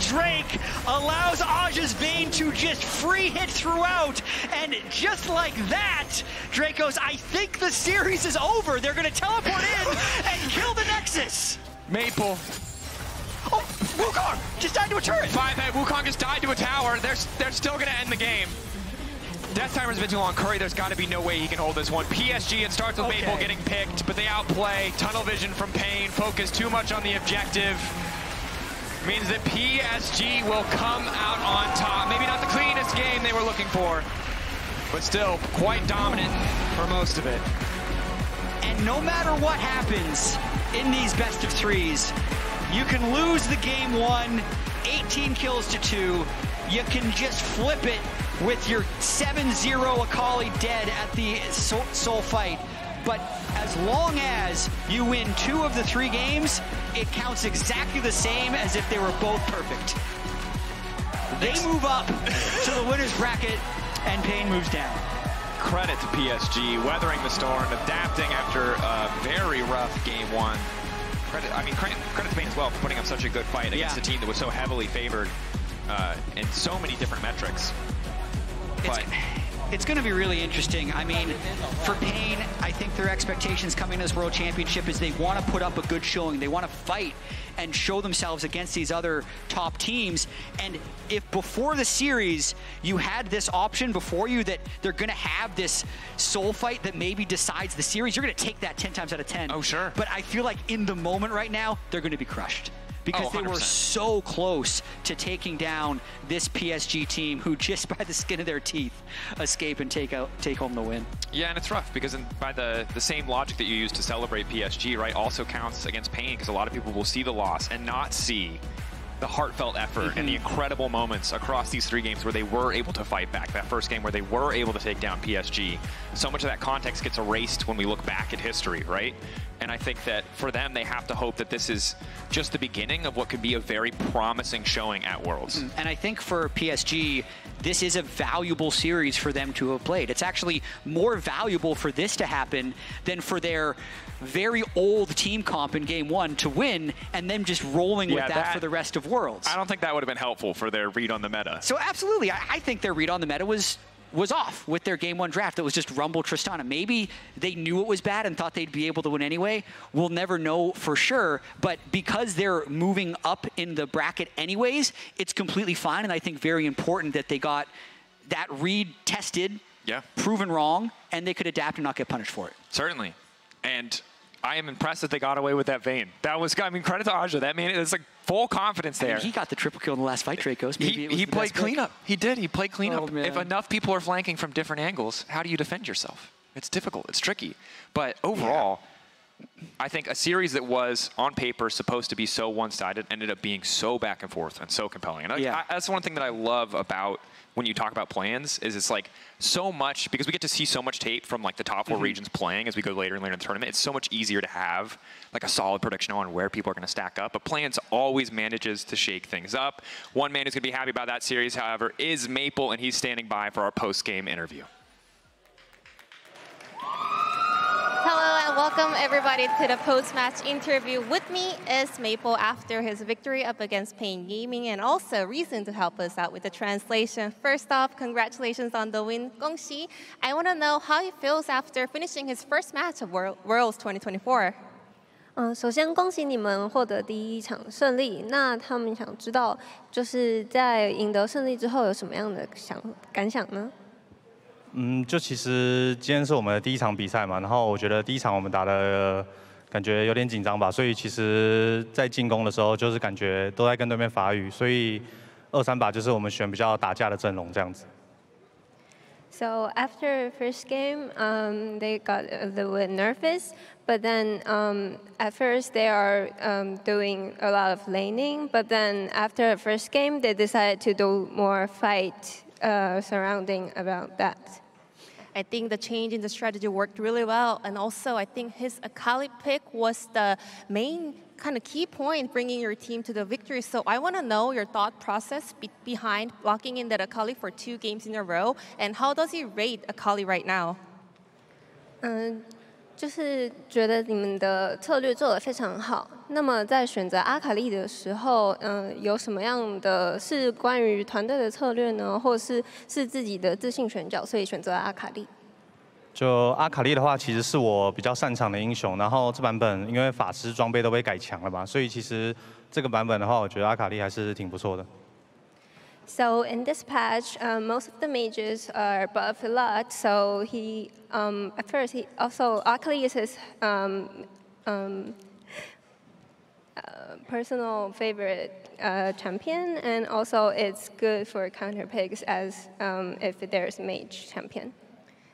[SPEAKER 8] Drake allows Azhi's Vayne to just free hit throughout. And just like that, Drake goes, I think the series is over. They're going to teleport in and kill the Nexus.
[SPEAKER 2] Maple.
[SPEAKER 8] Oh, Wukong just died to a turret.
[SPEAKER 2] Five head. Wukong just died to a tower. They're, they're still going to end the game. Death timer's been too long. Kuri, there's got to be no way he can hold this one. PSG, it starts with
[SPEAKER 8] Okay.
[SPEAKER 2] Maple getting picked, but they outplay. Tunnel vision from Pain. Focus too much on the objective. Means that PSG will come out on top. Maybe not the cleanest game they were looking for, but still quite dominant for most of it.
[SPEAKER 8] And no matter what happens in these best of threes, you can lose the game one, 18 kills to two. You can just flip it with your 7-0 Akali dead at the soul, soul fight. But as long as you win two of the three games, it counts exactly the same as if they were both perfect. They move up to the winner's bracket, and Pain moves down.
[SPEAKER 2] Credit to PSG, weathering the storm, adapting after a very rough game one. Credit, I mean, credit, credit to Pain as well for putting up such a good fight against
[SPEAKER 8] Yeah.
[SPEAKER 2] a team that was so heavily favored uh, in so many different metrics.
[SPEAKER 8] It's,
[SPEAKER 2] But
[SPEAKER 8] it's going to be really interesting. I mean, for Pain, I think their expectations coming to this World Championship is they want to put up a good showing. They want to fight and show themselves against these other top teams. And if before the series you had this option before you that they're going to have this soul fight that maybe decides the series, you're going to take that 10 times out of 10.
[SPEAKER 2] Oh, sure.
[SPEAKER 8] But I feel like in the moment right now, they're going to be crushed. Because
[SPEAKER 2] Oh,
[SPEAKER 8] they were so close to taking down this PSG team who just [LAUGHS] by the skin of their teeth escape and take out take home the win.
[SPEAKER 2] Yeah, and it's rough because in, by the, the same logic that you use to celebrate PSG, right, also counts against Pain because a lot of people will see the loss and not see the heartfelt effort and the mm-hmm. incredible moments across these three games where they were able to fight back. That first game where they were able to take down PSG. So much of that context gets erased when we look back at history, right? And I think that for them, they have to hope that this is just the beginning of what could be a very promising showing at Worlds. Mm-hmm.
[SPEAKER 8] And I think for PSG, this is a valuable series for them to have played. It's actually more valuable for this to happen than for their very old team comp in game one to win and then just rolling
[SPEAKER 2] Yeah,
[SPEAKER 8] with that,
[SPEAKER 2] that-
[SPEAKER 8] for the rest of Worlds.
[SPEAKER 2] I don't think that would have been helpful for their read on the meta.
[SPEAKER 8] So absolutely, I, I think their read on the meta was was off with their game one draft. That was just Rumble Tristana. Maybe they knew it was bad and thought they'd be able to win anyway. We'll never know for sure. But because they're moving up in the bracket anyways, it's completely fine. And I think very important that they got that read tested,
[SPEAKER 2] Yeah.
[SPEAKER 8] proven wrong, and they could adapt and not get punished for it.
[SPEAKER 2] Certainly. And I am impressed that they got away with that Vayne. That was, I mean, credit to Azhi. That man, it's like full confidence
[SPEAKER 8] I mean,
[SPEAKER 2] there.
[SPEAKER 8] he got the triple kill in the last fight, Dracos. Maybe
[SPEAKER 2] he, he played
[SPEAKER 8] best pick.
[SPEAKER 2] cleanup. He did. He played cleanup.
[SPEAKER 8] Oh,
[SPEAKER 2] if enough people are flanking from different angles, how do you defend yourself? It's difficult. It's tricky. But overall, I think a series that was on paper supposed to be so one-sided ended up being so back and forth and so compelling. And I- I, that's one thing that I love about when you talk about plans is it's like so much because we get to see so much tape from like the top 4 mm-hmm. regions playing as we go later and later in the tournament. It's so much easier to have like a solid prediction on where people are going to stack up. But plans always manages to shake things up. One man who's going to be happy about that series, however, is Maple, and he's standing by for our post-game interview.
[SPEAKER 9] welcome everybody to the post-match interview. With me is Maple after his victory up against Pain Gaming and also Reason to help us out with the translation. First off, congratulations on the win, Gongxi. I want to know how he feels after finishing his first match of World- Worlds 2024.
[SPEAKER 10] 嗯，首先恭喜你们获得第一场胜利。那他们想知道，就是在赢得胜利之后有什么样的想感想呢？
[SPEAKER 11] 嗯，就其实今天是我们的第一场比赛嘛，然后我觉得第一场我们打的感觉有点紧张吧，所以其实在进攻的时候就是感觉都在跟对面发育，所以二三把就是我们选比较打架的阵容这样子。
[SPEAKER 10] So after first game, um, they got a little bit nervous, but then um, at first they are um, doing a lot of laning, but then after first game, they decided to do more fight uh, surrounding about that.
[SPEAKER 9] I think the change in the strategy worked really well, and also I think his Akali pick was the main kind of key point bringing your team to the victory. So I want to know your thought process be- behind blocking in that Akali for two games in a row, and how does he rate Akali right now?
[SPEAKER 10] 嗯，就是觉得你们的策略做得非常好。那么在选择阿卡丽的时候，嗯、有什么样的是关于团队的策略呢，或者是是自己的自信选角，所以选择阿卡丽？
[SPEAKER 11] 就阿卡丽的话，其实是我比较擅长的英雄，然后这版本因为法师装备都被改强了嘛，所以其实这个版本的话，我觉得阿卡丽还是挺不错的。
[SPEAKER 10] So in this patch, um, most of the mages are buff a lot. So he, um, at first, he also Akali is his um, um, uh, personal favorite uh, champion, and also it's good for counter picks as um, if there's mage champion.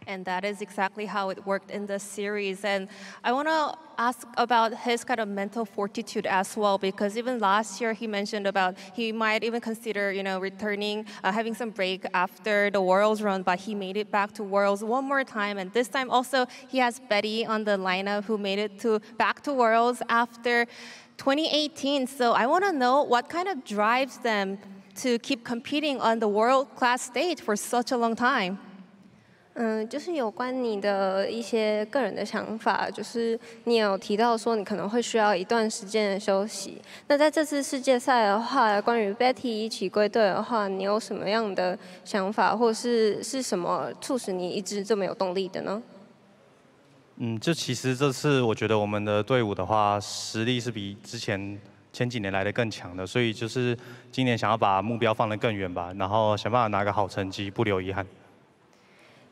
[SPEAKER 9] And that is exactly how it worked in the series. And I want to ask about his kind of mental fortitude as well, because even last year he mentioned about he might even consider, you know, returning, uh, having some break after the Worlds run, but he made it back to Worlds one more time. And this time also he has Betty on the lineup who made it to back to Worlds after 2018. So I want to know what kind of drives them to keep competing on the world class stage for such a long time.
[SPEAKER 10] 嗯，就是有关你的一些个人的想法，就是你有提到说你可能会需要一段时间的休息。那在这次世界赛的话，关于 Betty 一起归队的话，你有什么样的想法，或是是什么促使你一直这么有动力的呢？
[SPEAKER 11] 嗯，就其实这次我觉得我们的队伍的话，实力是比之前前几年来的更强的，所以就是今年想要把目标放得更远吧，然后想办法拿个好成绩，不留遗憾。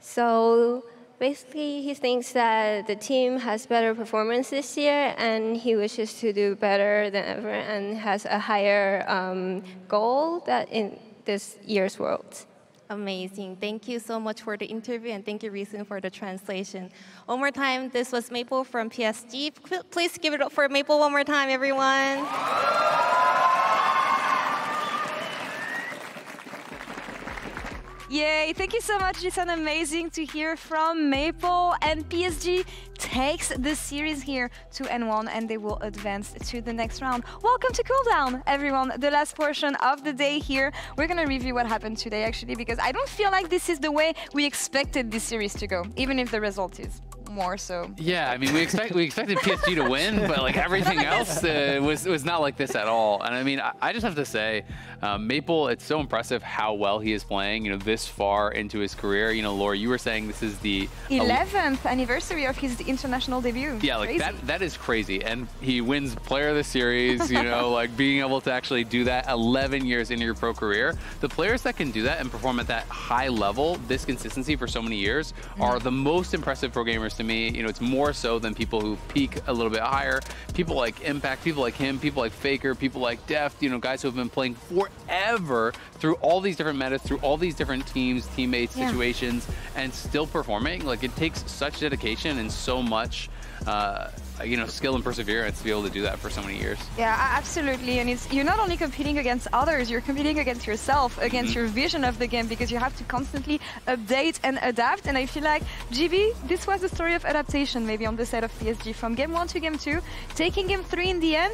[SPEAKER 10] So basically, he thinks that the team has better performance this year, and he wishes to do better than ever, and has a higher um, goal that in this year's Worlds.
[SPEAKER 9] Amazing. Thank you so much for the interview and thank you, Reason, for the translation. One more time, this was Maple from PSG. Please give it up for Maple one more time, everyone.
[SPEAKER 5] Yay! Thank you so much. It's an amazing to hear from Maple and PSG takes the series here to N1 and they will advance to the next round. Welcome to Cooldown, everyone. The last portion of the day here. We're gonna review what happened today actually because I don't feel like this is the way we expected this series to go, even if the result is more so.
[SPEAKER 6] Yeah, I mean, we expect we expected PSG to win, but like everything [LAUGHS] else uh, was was not like this at all. And I mean, I, I just have to say, um, Maple, it's so impressive how well he is playing. You know, this far into his career. You know, Laura, you were saying this is the
[SPEAKER 5] 11th anniversary of his international debut.
[SPEAKER 6] Yeah, like
[SPEAKER 5] Crazy.
[SPEAKER 6] that that is crazy. And he wins player of the series, you know, [LAUGHS] like being able to actually do that 11 years into your pro career. The players that can do that and perform at that high level, this consistency for so many years are the most impressive pro gamers to me. You know, it's more so than people who peak a little bit higher. People like Impact, people like him, people like Faker, people like Deft, you know, guys who have been playing forever through all these different metas, through all these different teams, teammates,
[SPEAKER 5] Yeah.
[SPEAKER 6] situations, and still performing. Like it takes such dedication and so much uh, you know, skill and perseverance to be able to do that for so many years.
[SPEAKER 5] Yeah, absolutely. And it's you're not only competing against others, you're competing against yourself, against your vision of the game, because you have to constantly update and adapt. And I feel like GB, this was the story of adaptation, maybe on the side of PSG, from game one to game two, taking game three in the end.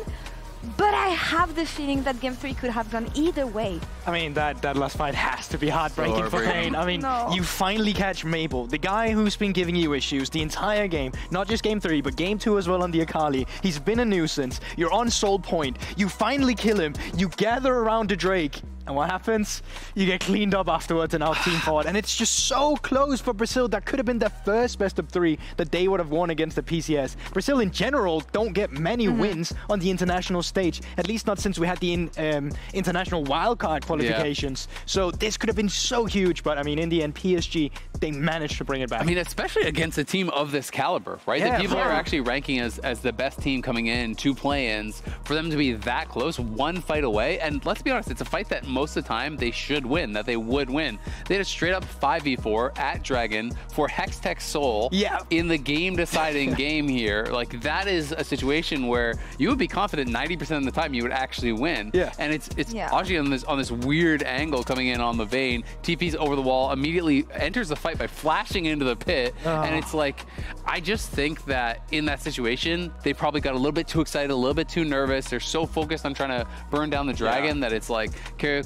[SPEAKER 5] But I have the feeling that game three could have gone either way.
[SPEAKER 7] I mean, that, that last fight has to be heartbreaking for
[SPEAKER 6] heartbreaking.
[SPEAKER 7] Kane. I mean,
[SPEAKER 5] No.
[SPEAKER 7] you finally catch Maple, the guy who's been giving you issues the entire game. Not just game three, but game two as well on the Akali. He's been a nuisance. You're on soul point. You finally kill him. You gather around the Drake. And what happens? You get cleaned up afterwards and out [SIGHS] team forward. And it's just so close for Brazil. That could have been their first best of three that they would have won against the PCS. Brazil in general don't get many wins on the international stage. At least not since we had the in, um, international wildcard qualifications. So this could have been so huge. But I mean, in the end, PSG, they managed to bring it back.
[SPEAKER 6] I mean, especially against a team of this caliber, right?
[SPEAKER 7] Yeah,
[SPEAKER 6] that people are actually ranking as, as the best team coming in, two play-ins, for them to be that close, one fight away. And let's be honest, it's a fight that most of the time they should win, that they would win. They had a straight up 5v4 at Dragon for Hextech Soul
[SPEAKER 7] Yeah.
[SPEAKER 6] in the game deciding [LAUGHS] game here. Like that is a situation where you would be confident 90% of the time you would actually win.
[SPEAKER 7] Yeah.
[SPEAKER 6] And it's it's
[SPEAKER 5] Yeah.
[SPEAKER 6] Audrey on this on this weird angle coming in on the Vayne. TP's over the wall, immediately enters the fight by flashing into the pit. And oh. it's like, I just think that in that situation, they probably got a little bit too excited, a little bit too nervous. They're so focused on trying to burn down the dragon that it's like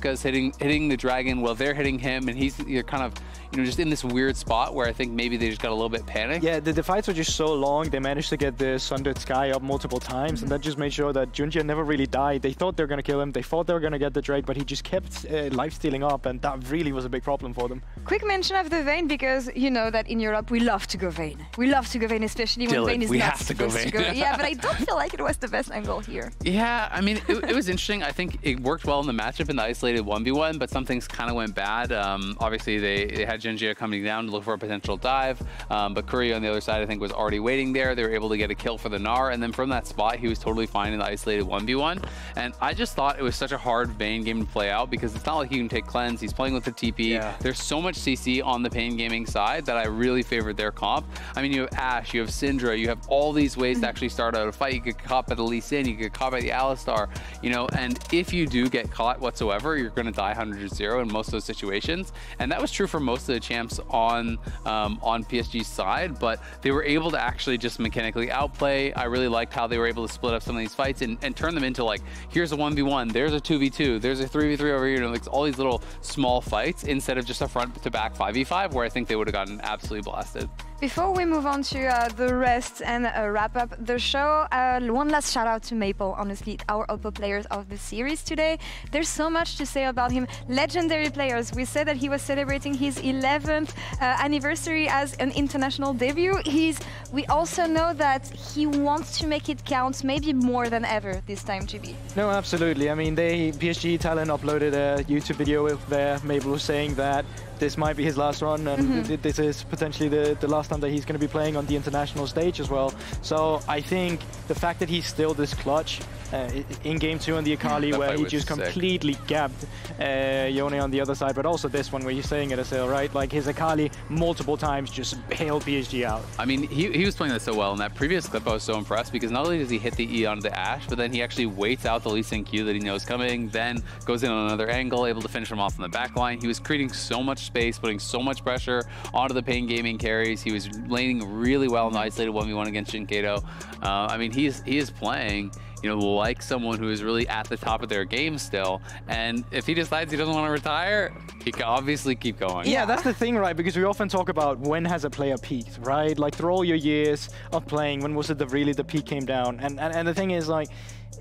[SPEAKER 6] CarioK's hitting hitting the dragon. While they're hitting him, and he's you're kind of you know just in this weird spot where I think maybe they just got a little bit panicked.
[SPEAKER 7] Yeah, the, the fights were just so long. They managed to get the Sundered Sky up multiple times, and that just made sure that JunJia never really died. They thought they were going to kill him. They thought they were going to get the Drake, but he just kept uh, life stealing up, and that really was a big problem for them.
[SPEAKER 5] Quick mention of the Vayne because you know that in Europe we love to go Vayne. We love to go Vayne, especially when
[SPEAKER 6] Dylan,
[SPEAKER 5] Vayne is
[SPEAKER 6] we
[SPEAKER 5] not
[SPEAKER 6] have to go
[SPEAKER 5] supposed
[SPEAKER 6] Vayne. [LAUGHS]
[SPEAKER 5] yeah, but I don't feel like it was the best angle here.
[SPEAKER 6] Yeah, I mean, it, it was interesting. I think it worked well in the matchup in the isolated 1v1, but some things kind of went bad. Um, obviously, they, they had JunJia coming down to look for a potential dive, um, but Kuri on the other side, I think, was already waiting there. They were able to get a kill for the Gnar, and then from that spot, he was totally fine in the isolated 1v1. And I just thought it was such a hard Vayne game to play out because it's not like he can take cleanse. He's playing with the TP.
[SPEAKER 7] Yeah.
[SPEAKER 6] There's so much CC on the Pain Gaming side that I really favored their comp. I mean, you have Ashe, you have Syndra, you have all these ways to actually start out a fight. You get cop at the Lee Sin, you get cop at the Alistar, you know, and if you do get caught whatsoever, you're going to die 100 0 in most of those situations. And that was true for most of the champs on um, on PSG's side, but they were able to actually just mechanically outplay. I really liked how they were able to split up some of these fights and, and turn them into like, here's a 1v1, there's a 2v2, there's a 3v3 over here, and like all these little small fights instead of just a front to back 5v5 where I think they would have gotten absolutely blasted.
[SPEAKER 5] Before we move on to uh, the rest and uh, wrap up the show, uh, one last shout out to Maple, honestly, our Oppo players of the series today. There's so much to say about him. Legendary players. We said that he was celebrating his 11th uh, anniversary as an international debut. He's. We also know that he wants to make it count, maybe more than ever this time, GB.
[SPEAKER 7] No, absolutely. I mean, they PSG Talon uploaded a YouTube video with their Maple saying that this might be his last run, and th- this is potentially the, the last time that he's going to be playing on the international stage as well. So I think the fact that he's still this clutch uh, in game two on the Akali,
[SPEAKER 6] That
[SPEAKER 7] where he just
[SPEAKER 6] sick.
[SPEAKER 7] completely gapped uh, Yone on the other side, but also this one where you're saying it as well, right? Like his Akali multiple times just bailed PSG out.
[SPEAKER 6] I mean, he, he was playing this so well. In that previous clip, I was so impressed because not only does he hit the E onto the Ashe, but then he actually waits out the Lee Sin Q that he knows coming, then goes in on another angle, able to finish him off on the back line. He was creating so much space, putting so much pressure onto the Pain Gaming carries. He was laning really well in the isolated 1v1 against dyNquedo. Uh, I mean, he's he is playing you know, like someone who is really at the top of their game still. And if he decides he doesn't want to retire, he can obviously keep going.
[SPEAKER 7] Yeah, that's the thing, right? Because we often talk about when has a player peaked, right? Like through all your years of playing, when was it that really the peak came down? And and, and the thing is like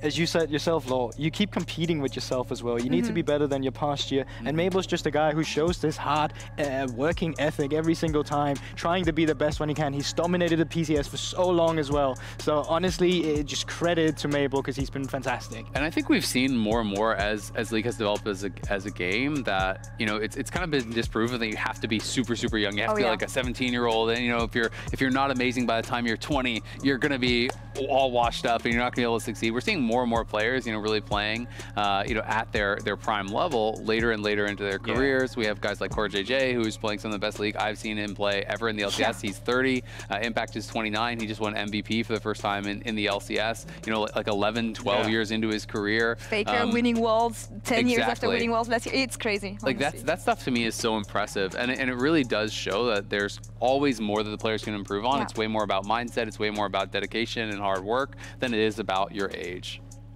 [SPEAKER 7] as you said yourself, Law, you keep competing with yourself as well. You need mm -hmm. to be better than your past year. And Maple's just a guy who shows this hard uh, working ethic every single time, trying to be the best when he can. He's dominated the PCS for so long as well. So honestly, it, just credit to Mabel because he's been fantastic.
[SPEAKER 6] And I think we've seen more and more as as League has developed as a, as a game that you know it's it's kind of been disproven that you have to be super super young. You have oh, to be yeah. like a 17 year old, and you know if you're if you're not amazing by the time you're 20, you're gonna be all washed up and you're not gonna be able to succeed. We're seeing more and more players, you know, really playing, uh, you know, at their their prime level later and later into their careers. Yeah. We have guys like CoreJJ, who's playing some of the best league I've seen him play ever in the LCS. Yeah. He's 30. Uh, Impact is 29. He just won MVP for the first time in, in the LCS. You know, like 11, 12 yeah. years into his career.
[SPEAKER 5] Faker um, winning Worlds 10 exactly. years after winning Worlds last year. It's crazy.
[SPEAKER 6] Honestly. Like that's that stuff to me is so impressive, and and it really does show that there's always more that the players can improve on. It's way more about mindset. It's way more about dedication and hard work than it is about your age.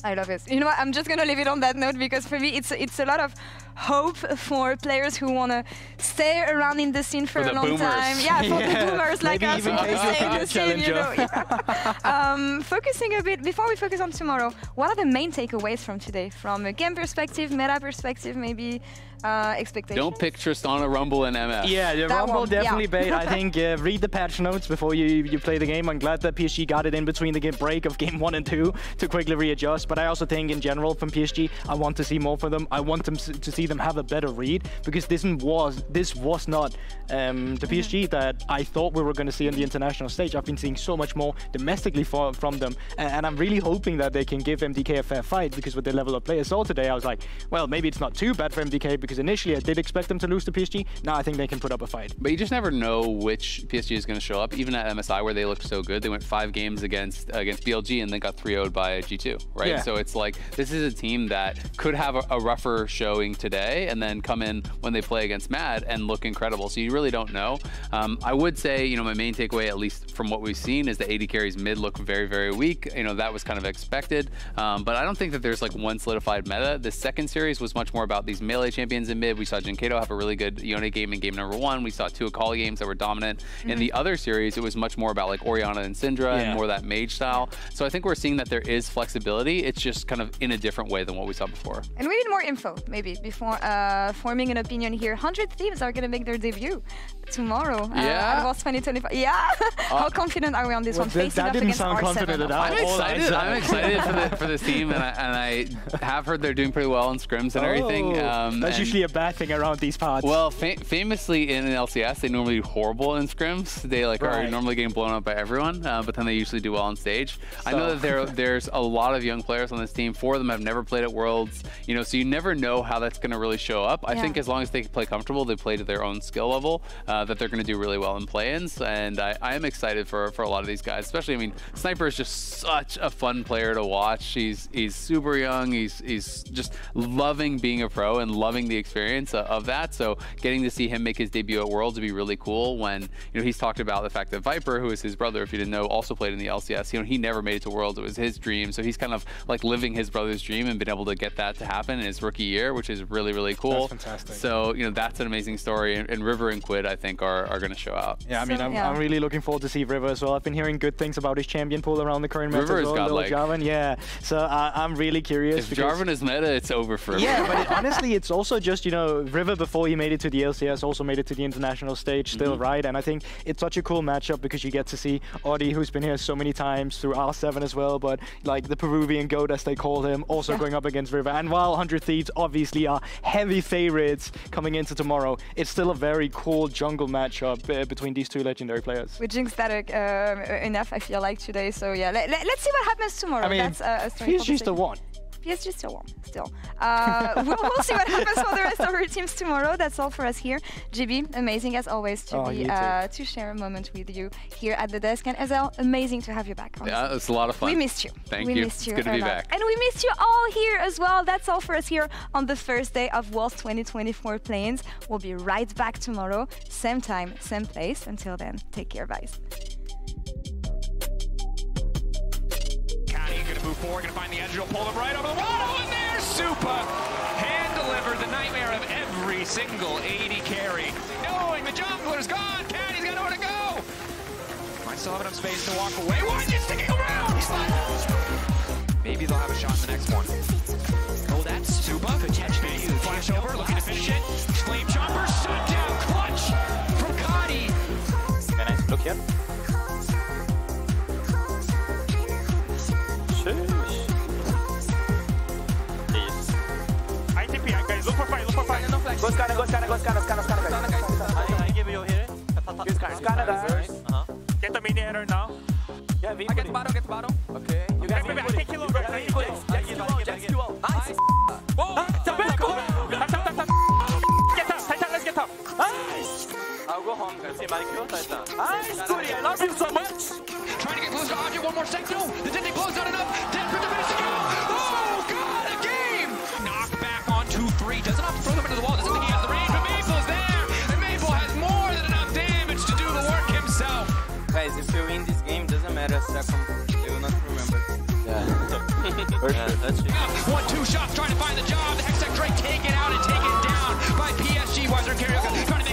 [SPEAKER 5] I love it. You know what? I'm just gonna leave it on that note because for me, it's it's a lot of hope for players who wanna stay around in the scene for,
[SPEAKER 6] for
[SPEAKER 5] a long
[SPEAKER 6] boomers.
[SPEAKER 5] time. Yeah, for [LAUGHS]
[SPEAKER 6] yeah.
[SPEAKER 5] the boomers like us who stay in the scene. You know, yeah. [LAUGHS] um, focusing a bit before we focus on tomorrow. What are the main takeaways from today, from a game perspective, meta perspective, maybe? Uh, expectations.
[SPEAKER 6] Don't pick Tristana Rumble and MF.
[SPEAKER 7] Yeah, the that Rumble one, definitely [LAUGHS] yeah. bait. I think uh, read the patch notes before you, you play the game. I'm glad that PSG got it in between the game break of game one and two to quickly readjust. But I also think in general from PSG, I want to see more from them. I want them to see them have a better read because this was this was not um, the PSG that I thought we were going to see on the international stage. I've been seeing so much more domestically for, from them, and, and, I'm really hoping that they can give MDK a fair fight because with the level of play I saw today, I was like, well, maybe it's not too bad for MDK because because initially I did expect them to lose to PSG. Now I think they can put up a fight.
[SPEAKER 6] But you just never know which PSG is going to show up. Even at MSI where they looked so good, they went five games against against BLG and then got 3-0'd by G2, right? Yeah. So it's like this is a team that could have a, a rougher showing today and then come in when they play against Mad and look incredible. So you really don't know. Um, I would say, you know, my main takeaway, at least from what we've seen, is the AD carries mid look very, very weak. You know, that was kind of expected. Um, but I don't think that there's like one solidified meta. The second series was much more about these melee champions in mid. We saw Jinkato have a really good Yone game in game number one. We saw two Akali games that were dominant. Mm -hmm. In the other series, it was much more about like Orianna and Syndra yeah. and more that mage style. So I think we're seeing that there is flexibility. It's just kind of in a different way than what we saw before.
[SPEAKER 5] And we need more info, maybe, before uh, forming an opinion here. 100 Thieves are going to make their debut tomorrow. Uh,
[SPEAKER 6] yeah.
[SPEAKER 5] At 2025. Yeah. How uh, confident are we on this well, one?
[SPEAKER 7] That, that didn't sound confident at all.
[SPEAKER 6] I'm excited. I'm excited for, the, [LAUGHS] for this team, and I, and I have heard they're doing pretty well in scrims and oh, everything.
[SPEAKER 7] Um, that's and usually a bad thing around these parts.
[SPEAKER 6] Well, fa famously in an LCS, they normally do horrible in scrims. They like right. are normally getting blown up by everyone, uh, but then they usually do well on stage. So. I know that there [LAUGHS] there's a lot of young players on this team. Four of them have never played at Worlds, you know, so you never know how that's going to really show up. I yeah. think as long as they play comfortable, they play to their own skill level, uh, that they're going to do really well in play-ins. And I, I am excited for for a lot of these guys, especially. I mean, Sniper is just such a fun player to watch. He's he's super young. He's he's just loving being a pro and loving the experience of that. So getting to see him make his debut at Worlds would be really cool when, you know, he's talked about the fact that Viper, who is his brother, if you didn't know, also played in the LCS. You know, he never made it to Worlds. It was his dream. So he's kind of like living his brother's dream and been able to get that to happen in his rookie year, which is really, really cool.
[SPEAKER 7] That's fantastic.
[SPEAKER 6] So, you know, that's an amazing story. And, and River and Quid, I think, are, are going to show out.
[SPEAKER 7] Yeah, I mean, so, I'm, yeah. I'm, really looking forward to see River as well. I've been hearing good things about his champion pool around the current meta
[SPEAKER 6] River
[SPEAKER 7] as
[SPEAKER 6] well,
[SPEAKER 7] got
[SPEAKER 6] like,
[SPEAKER 7] Jarvan. Yeah, so uh, I'm really curious.
[SPEAKER 6] If Jarvan is meta, it's over for
[SPEAKER 7] Yeah, but it, honestly, it's also just, you know, River before he made it to the LCS also made it to the international stage still, mm -hmm. right? And I think it's such a cool matchup because you get to see Oddie, who's been here so many times through R7 as well, but like the Peruvian goat, as they call him, also yeah. going up against River. And while 100 Thieves obviously are heavy favorites coming into tomorrow, it's still a very cool jungle matchup uh, between these two legendary players.
[SPEAKER 5] We jinxed that uh, enough, I feel like, today. So yeah, let, us see what happens tomorrow.
[SPEAKER 7] I mean, That's uh, a
[SPEAKER 5] he's
[SPEAKER 7] just the one.
[SPEAKER 5] PSG still won. Still, uh, [LAUGHS] we'll, we'll see what happens for the rest of our teams tomorrow. That's all for us here. GB, amazing as always to
[SPEAKER 7] Oh,
[SPEAKER 5] be uh, to share a moment with you here at the desk. And Ezel, amazing to have you back. honestly.
[SPEAKER 6] Yeah, it's a lot of fun.
[SPEAKER 5] We missed you.
[SPEAKER 6] Thank
[SPEAKER 5] we
[SPEAKER 6] you.
[SPEAKER 5] missed
[SPEAKER 6] It's
[SPEAKER 5] you
[SPEAKER 6] good to be
[SPEAKER 5] lot.
[SPEAKER 6] back.
[SPEAKER 5] And we missed you all here as well. That's all for us here on the first day of World 2024 Play-ins. We'll be right back tomorrow, same time, same place. Until then, take care, guys.
[SPEAKER 2] Caddy gonna gonna find the edge, he'll pull them right over the wall, oh, and there's Supa! Hand delivered the nightmare of every single AD carry. Knowing the jungler's gone, Caddy's got nowhere to go! Might still have enough space to walk away. Why is he sticking around? He's like,
[SPEAKER 8] Maybe they'll have a shot in the next one.
[SPEAKER 2] oh, that's Supa. Good catch, big flash over, looking to finish it. Flame chopper, shut down, clutch from Caddy.
[SPEAKER 1] Very nice. Look here. Go scanner, go scanner, go scanner, scanner, scanner, guys. I, I give you here. Use scanner, scanner, guys. Uh-huh.
[SPEAKER 3] Get the mini error now.
[SPEAKER 1] Yeah, V. I get bottom, get bottom. Okay. You
[SPEAKER 3] Wait, wait, wait, I take kill over. I take kill over.
[SPEAKER 1] I give, I give, I give. Nice.
[SPEAKER 3] Whoa! Tap, tap, tap, tap, tap. Get up, TitaN, let's get up.
[SPEAKER 1] Nice. I'll go home, guys. See, Mario, TitaN. Nice, Kuri, I love you so much.
[SPEAKER 2] Trying to get close to Audrey, one more sec. No, the Disney blows not enough. Dead for the finish to go. Oh, God, a game. Knock back on 2-3. Doesn't have to throw them into the
[SPEAKER 1] it.
[SPEAKER 2] One, two shots trying to find the job. The Hextech Drake taken out and taken down by PSG. Wizer CarioK trying to make